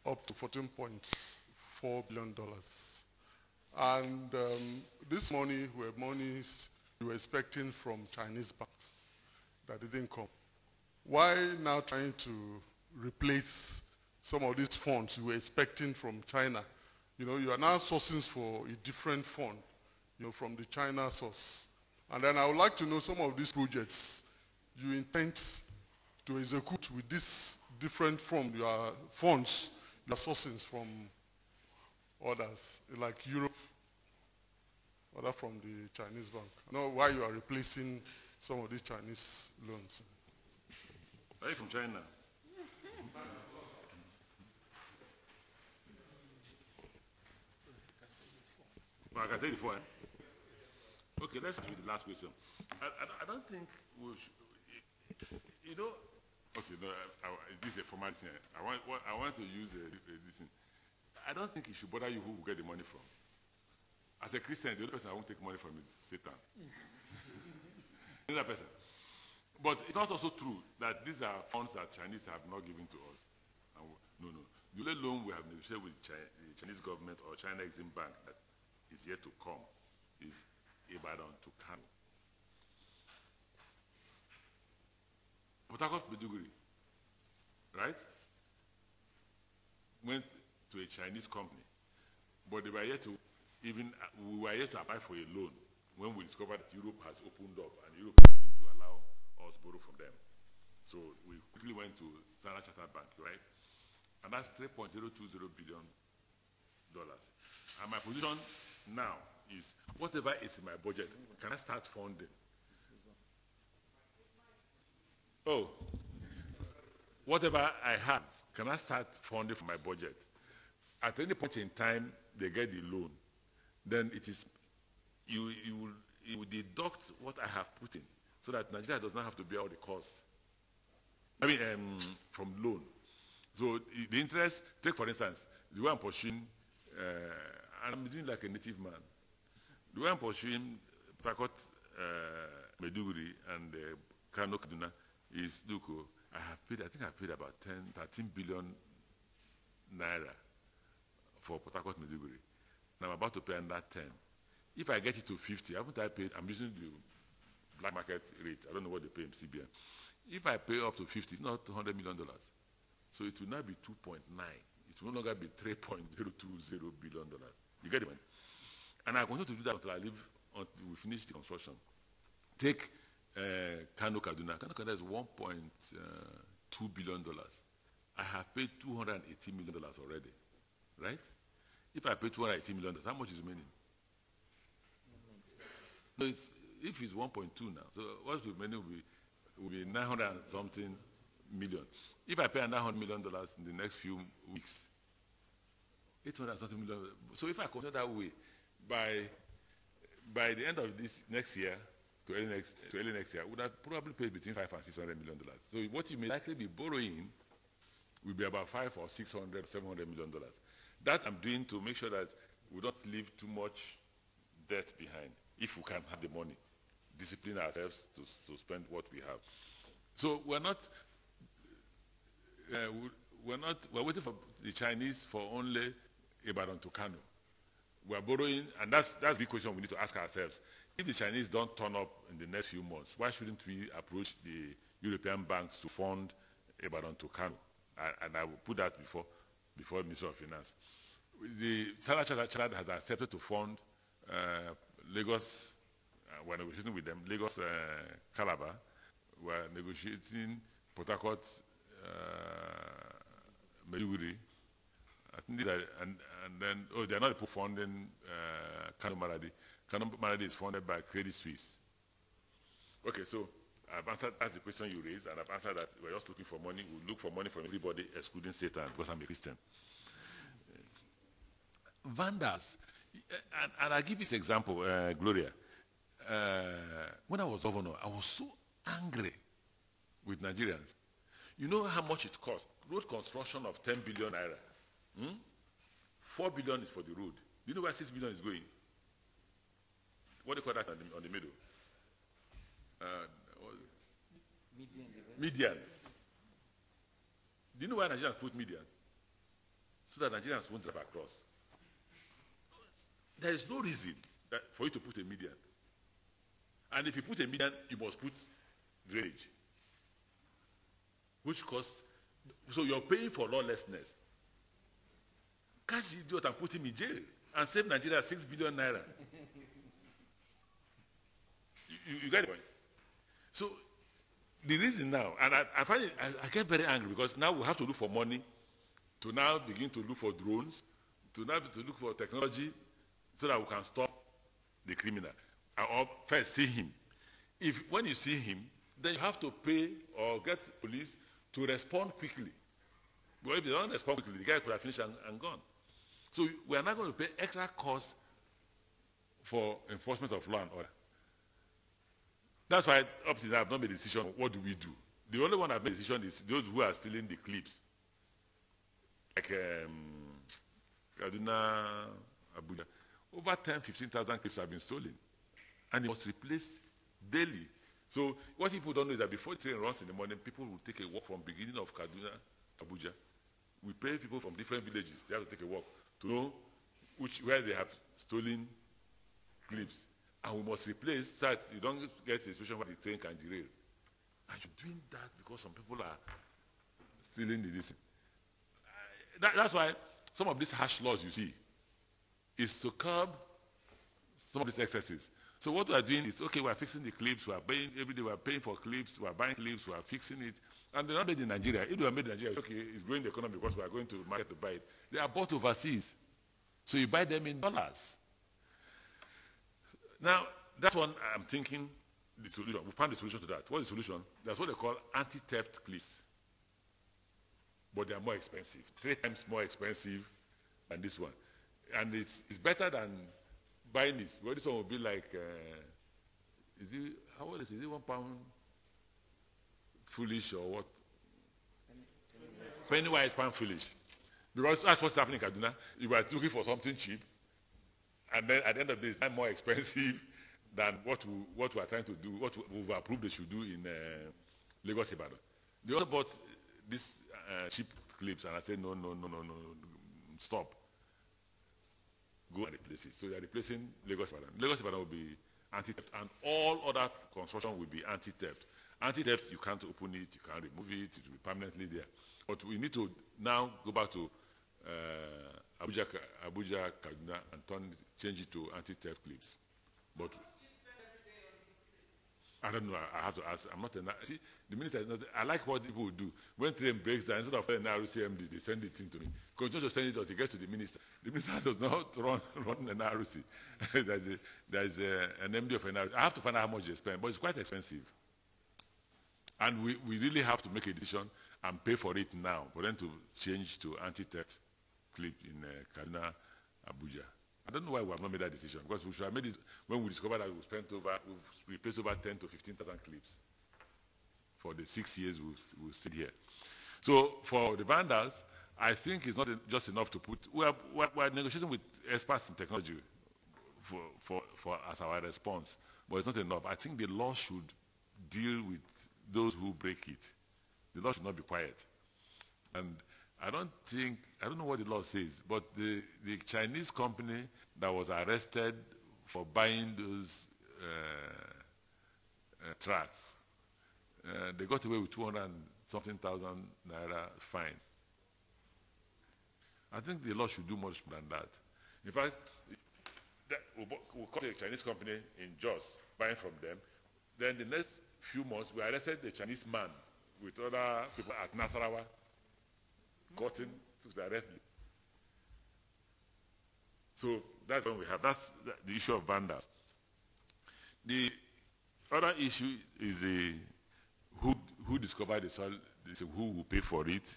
Speaker 6: up to $14.4 billion. And um, this money were monies you were expecting from Chinese banks that didn't come. Why now trying to replace some of these funds you were expecting from China? You know, you are now sourcing for a different fund, you know, from the China source. And then I would like to know some of these projects you intend to execute with this different from your funds, your sources from others, like Europe, other from the Chinese bank. I know why you are replacing some of these Chinese loans.
Speaker 2: Are you from China? well, I can take the phone. Eh? Okay, let's do the last question. I, I, I don't think we should, you know, Okay, no, I, I, this is a formality. I want, I want to use a, a, this thing. I don't think it should bother you who will get the money from. As a Christian, the only person I won't take money from is Satan. *laughs* Another person. But it's not also true that these are funds that Chinese have not given to us. no, no. The only loan we have negotiated with China, the Chinese government or China Exim Bank that is yet to come is Ibadan to Kano. Port Harcourt Maiduguri, right? Went to a Chinese company, but they were yet to even, we were yet to apply for a loan when we discovered that Europe has opened up and Europe is willing to allow us borrow from them. So we quickly went to Standard Chartered Bank, right? And that's 3.020 billion dollars. And my position now is whatever is in my budget, can I start funding? Oh, whatever I have, can I start funding for my budget? At any point in time, they get the loan. Then it is, you, you, will, you will deduct what I have put in so that Nigeria does not have to bear all the costs. I mean, um, from loan. So the interest, take for instance, the way I'm pursuing, uh, and I'm doing like a native man. The way I'm pursuing Takot, uh, Maiduguri, and uh, Kano Kaduna, is, look, oh, I have paid, I think I paid about 10, 13 billion naira for Port Harcourt Maiduguri. And I'm about to pay another 10. If I get it to 50, haven't I paid, I'm using the black market rate. I don't know what they pay in CBN. If I pay up to 50, it's not $100 million. So it will now be 2.9. It will no longer be 3.020 billion dollars. You get it, man? And I continue to do that until I leave, until we finish the construction. Take Uh, Kano Kaduna. Kano Kaduna is uh, 1.2 billion dollars. I have paid 280 million dollars already, right? If I pay 280 million dollars, how much is remaining? No, it's, if it's 1.2 now, so what's remaining will be, will be 900 and something million. If I pay $900 million in the next few weeks, 800 something million. So if I consider that way, by by the end of this next year to early next to early next year, would have probably paid between five and 600 million dollars. So what you may likely be borrowing will be about five or 600, 700 million dollars. That I'm doing to make sure that we don't leave too much debt behind if we can have the money, discipline ourselves to, to spend what we have. So we're not, uh, we're not, we're waiting for the Chinese for only Ibadan to Kano. We're borrowing, and that's, that's the big question we need to ask ourselves. If the Chinese don't turn up in the next few months, why shouldn't we approach the European banks to fund Ibadan to Kano? And, I will put that before, before Minister of Finance. The Standard Chartered has accepted to fund uh, Lagos, uh, we're negotiating with them, Lagos uh, Calabar, we're negotiating Port Harcourt, uh, I think these are, and, and then, oh, they're not funding uh, Kano Maradi. Kano Maradi is funded by Credit Suisse. Okay, so I've answered, that's the question you raised, and I've answered that we're just looking for money. We look for money from everybody, excluding Satan, because I'm a Christian. Vandals, and, and I'll give this example, uh, Gloria. Uh, when I was governor, I was so angry with Nigerians. You know how much it cost? Road construction of 10 billion naira. Hmm? 4 billion is for the road. Do you know where 6 billion is going? What do you call that on the, on the middle? Uh, median. Median. Do you know why Nigerians put median? So that Nigerians won't drive across. There is no reason for you to put a median. And if you put a median, you must put drainage. Which costs, so you're paying for lawlessness. Catch the idiot and put him in jail and save Nigeria 6 billion naira. You, you, get the point? So the reason now, and I, I find it, I, I, get very angry because now we have to look for money to now begin to look for drones, to now to look for technology so that we can stop the criminal. Or first see him. If when you see him, then you have to pay or get police to respond quickly. But if they don't respond quickly, the guy could have finished and, and gone. So we are not going to pay extra costs for enforcement of law and order. That's why up to now I've not made a decision. What do we do? The only one I've made a decision is those who are stealing the clips. Like um, Kaduna, Abuja. Over 10, 15,000 clips have been stolen. And it was replaced daily. So what people don't know is that before the train runs in the morning, people will take a walk from beginning of Kaduna, Abuja. We pay people from different villages. They have to take a walk to know which, where they have stolen clips. And we must replace so that you don't get a situation where the train can derail. And you're doing that because some people are stealing the listen. That, that's why some of these harsh laws you see is to curb some of these excesses. So what we are doing is, okay, we are fixing the clips, we are paying, every day we are paying for clips, we are buying clips, we are fixing it. And they're not made in Nigeria. If they are made in Nigeria, okay, it's growing the economy because we are going to market to buy it. They are bought overseas. So you buy them in dollars. Now, that one I'm thinking the solution. We found the solution to that. What is the solution? That's what they call anti-theft clips. But they are more expensive, three times more expensive than this one. And it's, it's better than buying this. Well, this one will be like, uh, is it, how old is it? Is it one pound foolish or what? Pennywise pound foolish. Because that's what's happening in Kaduna. You were looking for something cheap, and then at the end of the day, it's more expensive *laughs* than what we, what we are trying to do, what we've approved they should do in uh, Lagos Ibadan. They also bought these uh, cheap clips, and I said, no, no, no, no, no, stop. Go and replace it. So they are replacing Lagos Ibadan. Lagos Ibadan will be anti-theft, and all other construction will be anti-theft. Anti-theft, you can't open it, you can't remove it, it will be permanently there. But we need to now go back to uh, Abuja, Abuja, Kaduna, and turn, change it to anti-theft clips. But I don't know. I, have to ask. I'm not a see. The minister is not. I like what people do. When train breaks down, instead of an RCMD, they send it in to me. Continue to send it until it gets to the minister. The minister *laughs* does not run run an RC. *laughs* there's a, there's a, an MD of an RC. I have to find out how much they spend, but it's quite expensive. And we, we really have to make a decision and pay for it now for them to change to anti-theft clip in uh, Kaduna, Abuja. I don't know why we have not made that decision because we should have made this when we discovered that we spent over, we've replaced over 10 to 15,000 clips for the six years we we sit here. So for the vendors, I think it's not just enough to put, we we are, we are negotiating with experts in technology for, for, for, as our response, but it's not enough. I think the law should deal with those who break it. The law should not be quiet. And I don't think, I don't know what the law says, but the, the Chinese company that was arrested for buying those uh, uh, tracks, uh, they got away with 200 something thousand naira fine. I think the law should do much more than that. In fact, that, we'll, we'll caught a Chinese company in Jos buying from them. Then the next few months, we arrested the Chinese man with other people at Nasarawa gotten directly. So that's when we have, that's the issue of vandals. The other issue is the, who, who discovered the soil, who will pay for it.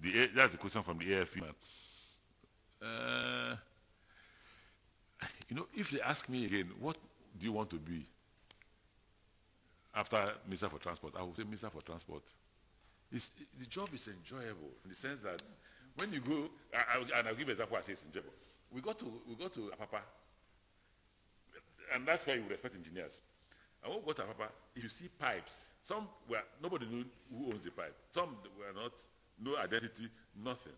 Speaker 2: The, that's the question from the AFP man. Uh, *laughs* you know, if they ask me again, what do you want to be after Minister for Transport? I will say Minister for Transport. It's, the job is enjoyable in the sense that when you go, I, I, and I'll give an example I say it's enjoyable. We go to, we go to Apapa, and that's why you respect engineers. And when we go to Apapa, you see pipes, some were, nobody knew who owns the pipe. Some were not, no identity, nothing.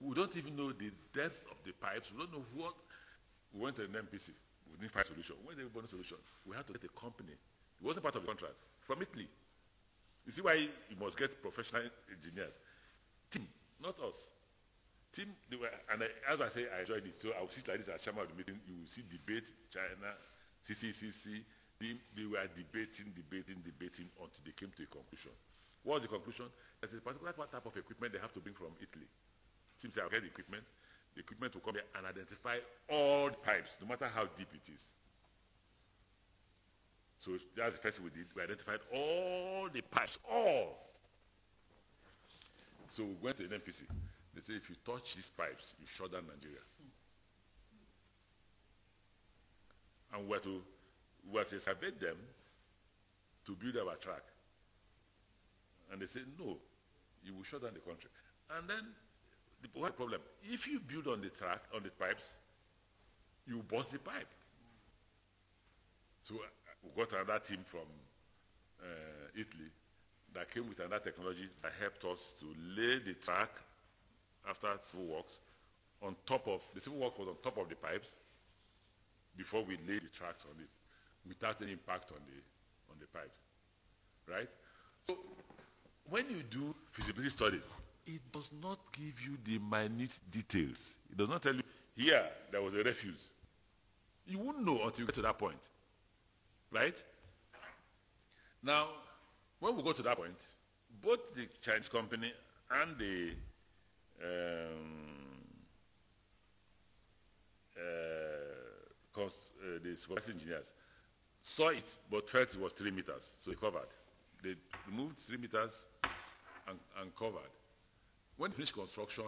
Speaker 2: We don't even know the depth of the pipes. We don't know what. We went to an MPC. We didn't find a solution. We went to a solution. We had to get a company. It wasn't part of the contract. From Italy. You see why you must get professional engineers. Team, not us. Team, they were, and I, as I say, I enjoyed it. So I will sit like this at chairman of the meeting. You will see debate, China, CCCC. Team, they were debating, debating, debating until they came to a conclusion. What was the conclusion? There's a particular type of equipment they have to bring from Italy. Seems I'll get the equipment. The equipment will come here and identify all the pipes, no matter how deep it is. So that's the first thing we did. We identified all the pipes, all. So we went to NNPC. They said, if you touch these pipes, you shut down Nigeria. And we were to, we were to survey them to build our track. And they said, no, you will shut down the country. And then, the problem? If you build on the track, on the pipes, you bust the pipe. So we got another team from uh, Italy that came with another technology that helped us to lay the track after civil works on top of, the civil work was on top of the pipes before we laid the tracks on it without any impact on the, on the pipes, right? So when you do feasibility studies, it does not give you the minute details. It does not tell you, here, there was a refuse. You won't know until you get to that point. Right? Now, when we go to that point, both the Chinese company and the um, uh, uh, the engineers saw it, but felt it was three meters, so they covered. They removed three meters and, and covered. When they finished construction,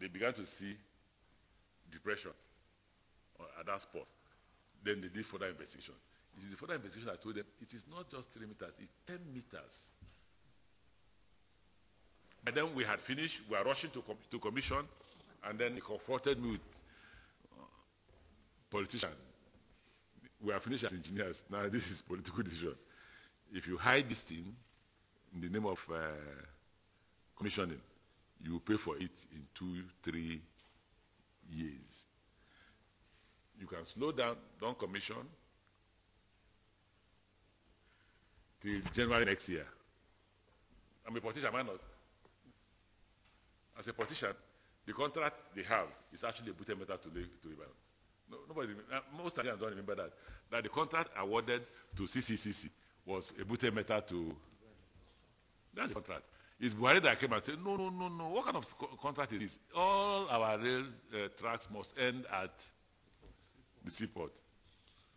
Speaker 2: they began to see depression at that spot. Then they did further investigation. It is the further investigation I told them it is not just three meters, it's 10 meters. And then we had finished, we were rushing to, com to commission, and then they confronted me with uh, politician. We are finished as engineers. Now this is political decision. If you hide this thing, in the name of uh, commissioning, you will pay for it in two, three years. You can slow down, don't commission till January next year. I'm a politician, am I not? As a politician, the contract they have is actually Ebute Metta to, to Ibadan. No, nobody, uh, most Nigerians don't remember that. That the contract awarded to CCCC was Ebute Metta to, that's the contract. It's Buhari that came and said, no, no, no, no, what kind of co contract is this? All our rail uh, tracks must end at the seaport.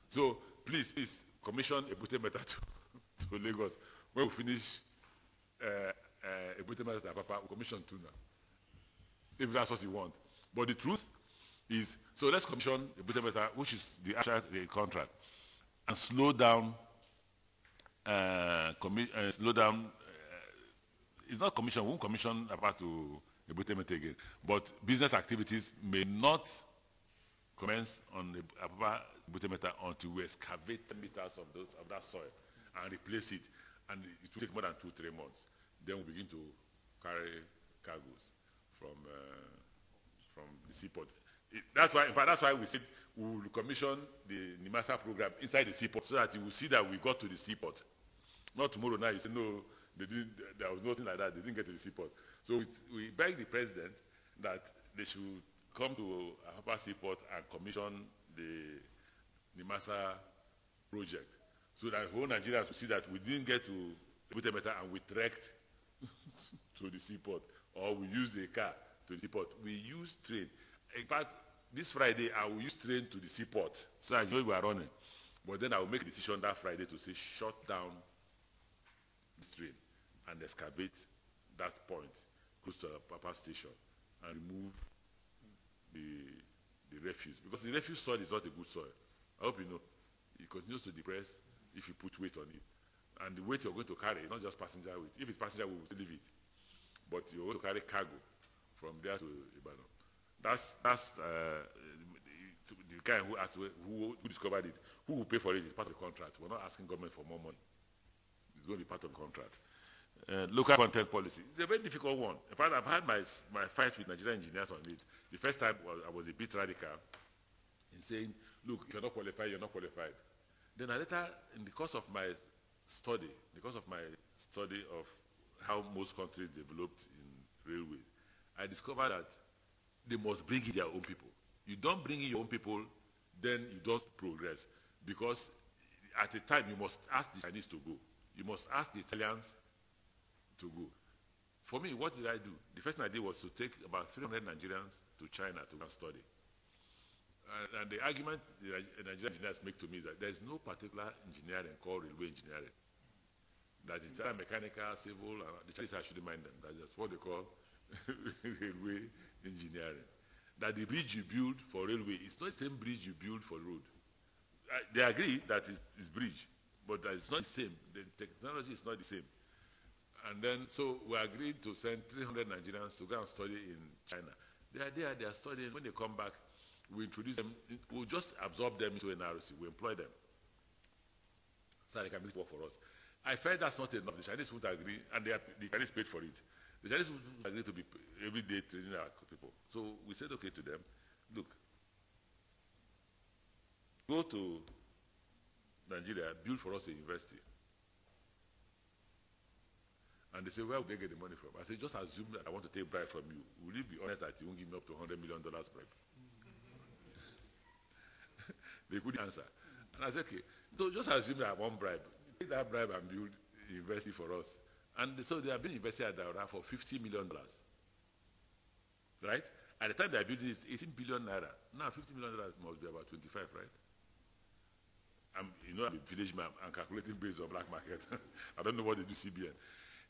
Speaker 2: So please, please, commission Ebute Metta to, *laughs* to Lagos. When we finish uh, uh, Ebute Metta to we commission tuna. If that's what you want. But the truth is, so let's commission Ebute Metta, which is the actual the contract, and slow down, uh, uh, slow down it's not commission, we won't commission apart to a Metal again. But business activities may not commence on the Apapa Metal until we excavate 10 meters of, those, of that soil and replace it. And it will take more than two, three months. Then we begin to carry cargoes from, uh, from the seaport. It, that's why, in fact, that's why we said we will commission the NIMASA program inside the seaport so that you will see that we got to the seaport. Not tomorrow night, you say, no, they didn't, there was nothing like that. They didn't get to the seaport. So we, we begged the president that they should come to Apapa Seaport and commission the Nimasa project so that whole Nigerians will see that we didn't get to Butemeta and we trekked *laughs* to the seaport or we used a car to the seaport. We used train. In fact, this Friday, I will use train to the seaport. So I know we are running. But then I will make a decision that Friday to say shut down this train and excavate that point close to the power station and remove the, the refuse. Because the refuse soil is not a good soil. I hope you know. It continues to depress if you put weight on it. And the weight you're going to carry is not just passenger weight. If it's passenger, we will leave it. But you're going to carry cargo from there to Ibadan. That's, that's uh, the, the guy who, asked, who, who discovered it. Who will pay for it is part of the contract. We're not asking government for more money. It's going to be part of the contract uh, local content policy. It's a very difficult one. In fact, I've had my, my fight with Nigerian engineers on it. The first time I was a bit radical in saying, look, you're not qualified, you're not qualified. Then I later, in the course of my study, because of my study of how most countries developed in railways, I discovered that they must bring in their own people. You don't bring in your own people, then you don't progress. Because at a time, you must ask the Chinese to go. You must ask the Italians to go. For me, what did I do? The first thing I did was to take about 300 Nigerians to China to go and study. Uh, and the argument the Nigerian engineers make to me is that there is no particular engineering called railway engineering. That is either mechanical, civil, and the Chinese I shouldn't mind them. That's what they call *laughs* railway engineering. That the bridge you build for railway is not the same bridge you build for road. Uh, they agree that it's, it's bridge, but it's not the same. The technology is not the same. And then, so we agreed to send 300 Nigerians to go and study in China. They are there, they are studying. When they come back, we introduce them, we'll just absorb them into NRC, we employ them. So they can make work for us. I felt that's not enough. The Chinese would agree, and are, the Chinese paid for it. The Chinese would agree to be every day training our people. So we said okay to them, look, go to Nigeria, build for us a university. And they say, where will they get the money from? I said, just assume that I want to take bribe from you. Will you be honest that you won't give me up to $100 million bribe? *laughs* they couldn't answer. And I said, okay, so just assume that I want bribe. Take that bribe and build university for us. And so they have been invested at Daura for $50 million. Right? At the time they are building this, 18 billion naira. Now $50 million must be about 25, right? I'm, you know, I'm a village man. I'm calculating based on black market. *laughs* I don't know what they do CBN.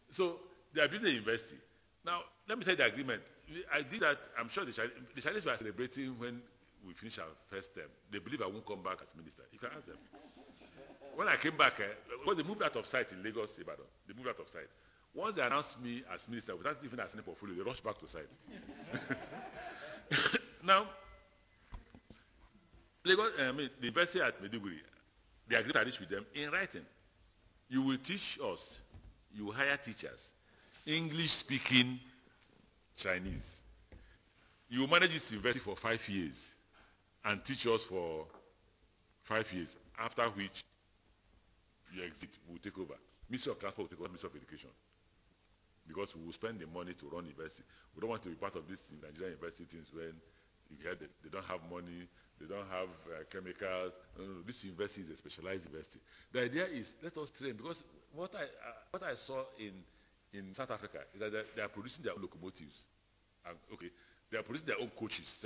Speaker 2: So they are building a university. Now, let me tell you the agreement. I did that. I'm sure the Chinese, the Chinese were celebrating when we finished our first term. They believe I won't come back as minister. You can ask them. When I came back, uh, well, they moved out of sight in Lagos, Ibadan. They moved out of sight. Once they announced me as minister without even asking portfolio, they rushed back to sight. *laughs* now, Lagos, uh, I mean, the university at Maiduguri, they agreed to reach with them in writing. You will teach us you hire teachers, English-speaking Chinese. You manage this university for five years and teach us for five years, after which you exit, we'll take over. Ministry of Transport will take over Ministry of Education. Because we will spend the money to run university. We don't want to be part of these Nigerian university things when get they don't have money, they don't have uh, chemicals. No, no, no, this university is a specialized university. The idea is let us train because what I, uh, what I saw in, in South Africa is that they, are producing their own locomotives. And, okay, they are producing their own coaches.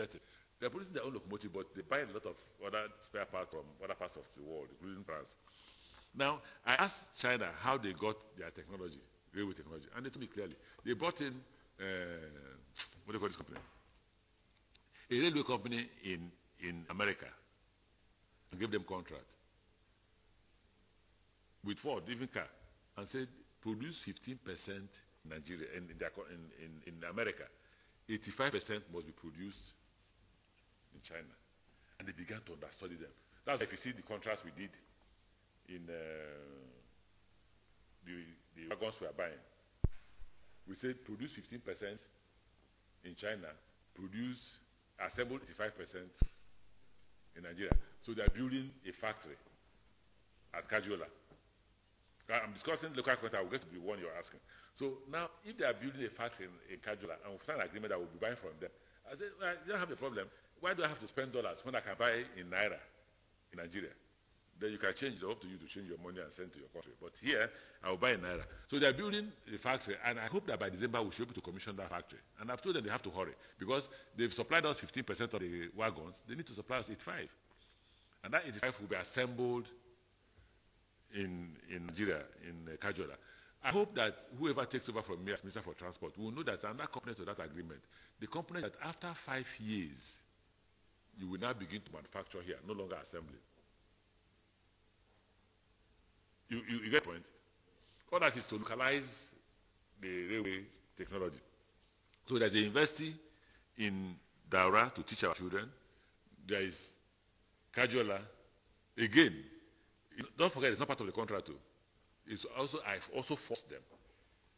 Speaker 2: They are producing their own locomotive, but they buy a lot of other spare parts from other parts of the world, including France. Now, I asked China how they got their technology, railway technology, and they told me clearly. They brought in, uh, what do you call this company? A railway company in, in America and gave them contract with Ford, even car, and said, produce 15% in Nigeria, in, in, in, in, America. 85% must be produced in China. And they began to understudy them. That's why if you see the contrast we did in uh, the, the wagons we are buying. We said produce 15% in China, produce, assemble 85% in Nigeria. So they are building a factory at Kajola. I'm discussing local content, I will get to the one you're asking. So now, if they are building a factory in, in Kajola and we sign an agreement that we'll be buying from them, I said, well, you don't have a problem. Why do I have to spend dollars when I can buy in Naira in Nigeria? Then you can change, it's up to you to change your money and send to your country. But here, I will buy in Naira. So they're building the factory, and I hope that by December we should be able to commission that factory. And I've told them they have to hurry, because they've supplied us 15% of the wagons. They need to supply us 85. And that 85 will be assembled in, in Nigeria, in uh, Kajola. I hope that whoever takes over from me as Minister for Transport will know that another company to that agreement, the company that after five years, you will now begin to manufacture here, no longer assembling. You, you, you get the point? All that is to localize the railway technology. So there's a university in Daura to teach our children. There is Kajola. Again, don't forget it's not part of the contract too. It's also, I've also forced them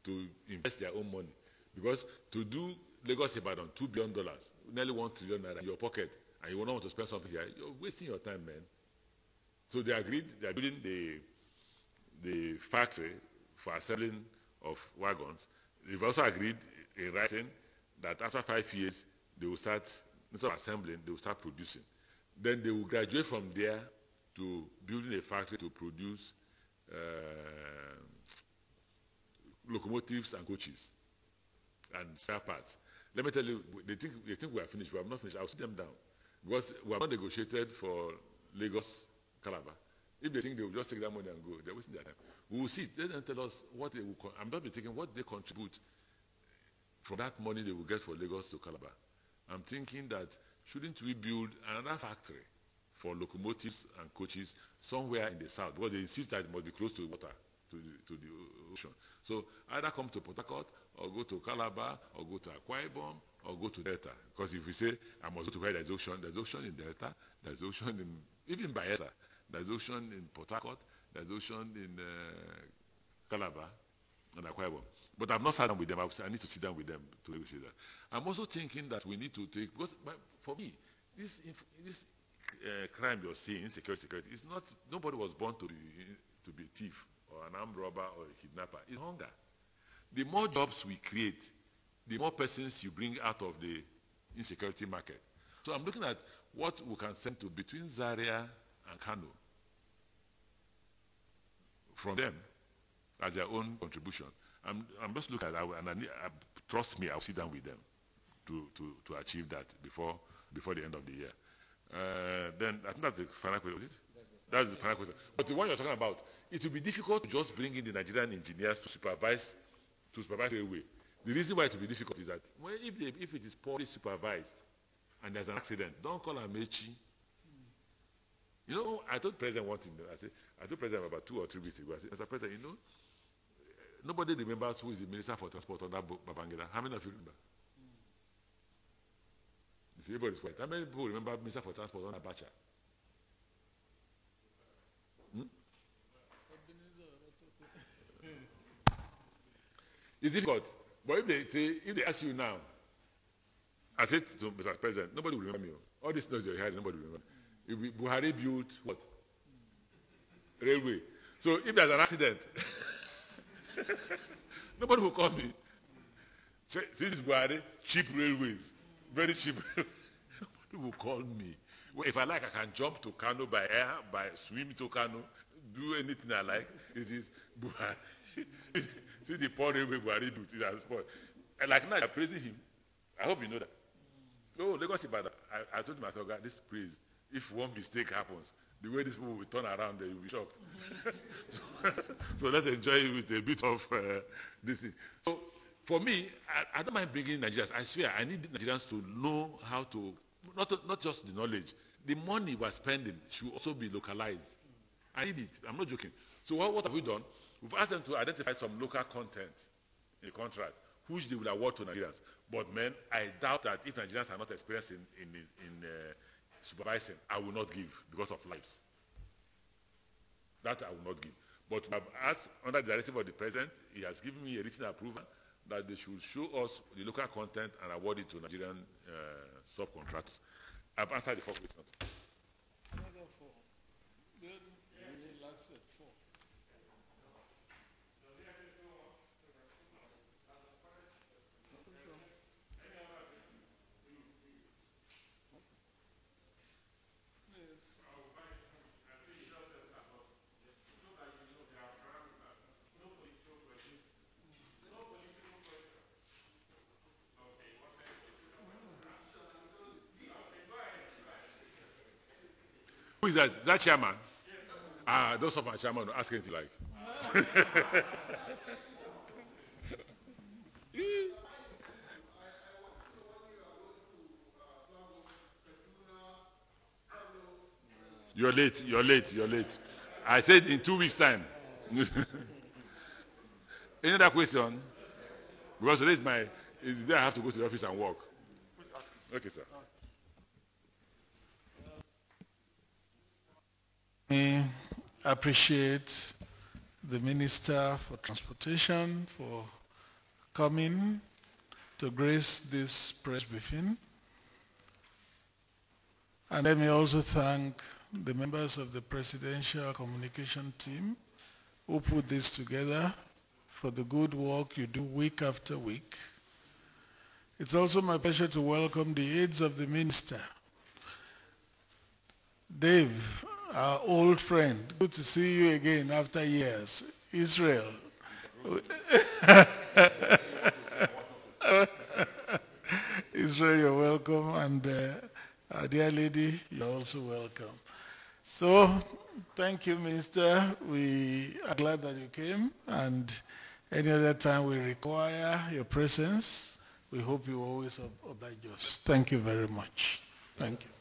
Speaker 2: to invest their own money. Because to do Lagos Ibadan, $2 billion, nearly 1 trillion naira in your pocket, and you will not want to spend something here, you're wasting your time, man. So they agreed, they're building the, the factory for assembling of wagons. They've also agreed in writing that after five years, they will start, instead of assembling, they will start producing. Then they will graduate from there to building a factory to produce uh, locomotives and coaches and spare parts. Let me tell you, they think, they think we are finished. We have not finished. I'll sit them down. Because we have not negotiated for Lagos, Calabar. If they think they will just take that money and go, they're wasting their time. We will see. Let them tell us what they will, I'm not thinking what they contribute from that money they will get for Lagos to Calabar. I'm thinking that shouldn't we build another factory for locomotives and coaches somewhere in the south because they insist that it must be close to water, to the, to the ocean. So either come to Port Harcourt or go to Calabar or go to Akwa Ibom or go to Delta. Because if we say I must go to where there's ocean, there's ocean in Delta, there's ocean in, even Bayelsa, there's ocean in Port Harcourt, there's ocean in uh, Calabar and Akwa Ibom. But I've not sat down with them. I need to sit down with them to negotiate that. I'm also thinking that we need to take, because for me, this, this uh, crime you're seeing, insecurity, security, it's not, nobody was born to be, to be a thief or an armed robber or a kidnapper. It's hunger. The more jobs we create, the more persons you bring out of the insecurity market. So I'm looking at what we can send to between Zaria and Kano from them as their own contribution. I'm, I'm just looking at that, and I I, trust me, I'll sit down with them to, to, to achieve that before, before the end of the year. Uh, then I think that's the final question. Is it? That's the final question. But the one you're talking about, it will be difficult to just bring in the Nigerian engineers to supervise to supervise railway. The reason why it will be difficult is that if, they, if it is poorly supervised and there's an accident, don't call Amaechi. You know, I told President one thing. I said, I told President about two or three weeks ago. I said, Mr. President, you know, nobody remembers who is the Minister for Transport under Babangida. How many of you remember? See, everybody's quiet. How many people remember Minister for Transport under Abacha? Hmm? It's difficult. But if they say, if they ask you now, I said to Mr. President, nobody will remember me. All these noise you heard, nobody will remember. If Buhari built what? Railway. So if there's an accident, *laughs* nobody will call me. So, since Buhari, cheap railways, very cheap. *laughs* nobody will call me. If I like, I can jump to Kano by air, by swim to Kano, do anything I like. It is Buhari. *laughs* See the poor railway Buhari built, it spoiled. And like now, I'm praising him. I hope you know that. Oh, Lagos Ibadan. I, I told thought, God, this praise, if one mistake happens, the way these people will turn around, they will be shocked. *laughs* so, so, let's enjoy it with a bit of uh, this thing. So for me, I, I, don't mind bringing Nigerians. I swear, I need Nigerians to know how to, not, not just the knowledge, the money we're spending should also be localized. I need it. I'm not joking. So what, what have we done? We've asked them to identify some local content in a contract, which they will award to Nigerians. But man, I doubt that if Nigerians are not experienced in, in, in uh, supervising, I will not give because of lives. That I will not give. But I've asked under the directive of the president, he has given me a written approval that they should show us the local content and award it to Nigerian uh, subcontractors. I've answered the four questions. Is that? That chairman? Ah, those of my chairman ask anything like. *laughs* you're late, you're late, you're late. I said in two weeks' time. *laughs* Any other question? Because today is my, is I have to go to the office and work. Okay, sir.
Speaker 7: I appreciate the Minister for Transportation for coming to grace this press briefing. And let me also thank the members of the Presidential Communication Team who put this together for the good work you do week after week. It's also my pleasure to welcome the aides of the Minister. Dave, our old friend. Good to see you again after years. Israel. *laughs* Israel, you're welcome. And uh, our dear lady, you're also welcome. So, thank you, Minister. We are glad that you came. And any other time we require your presence, we hope you always oblige us. Thank you very much. Thank you.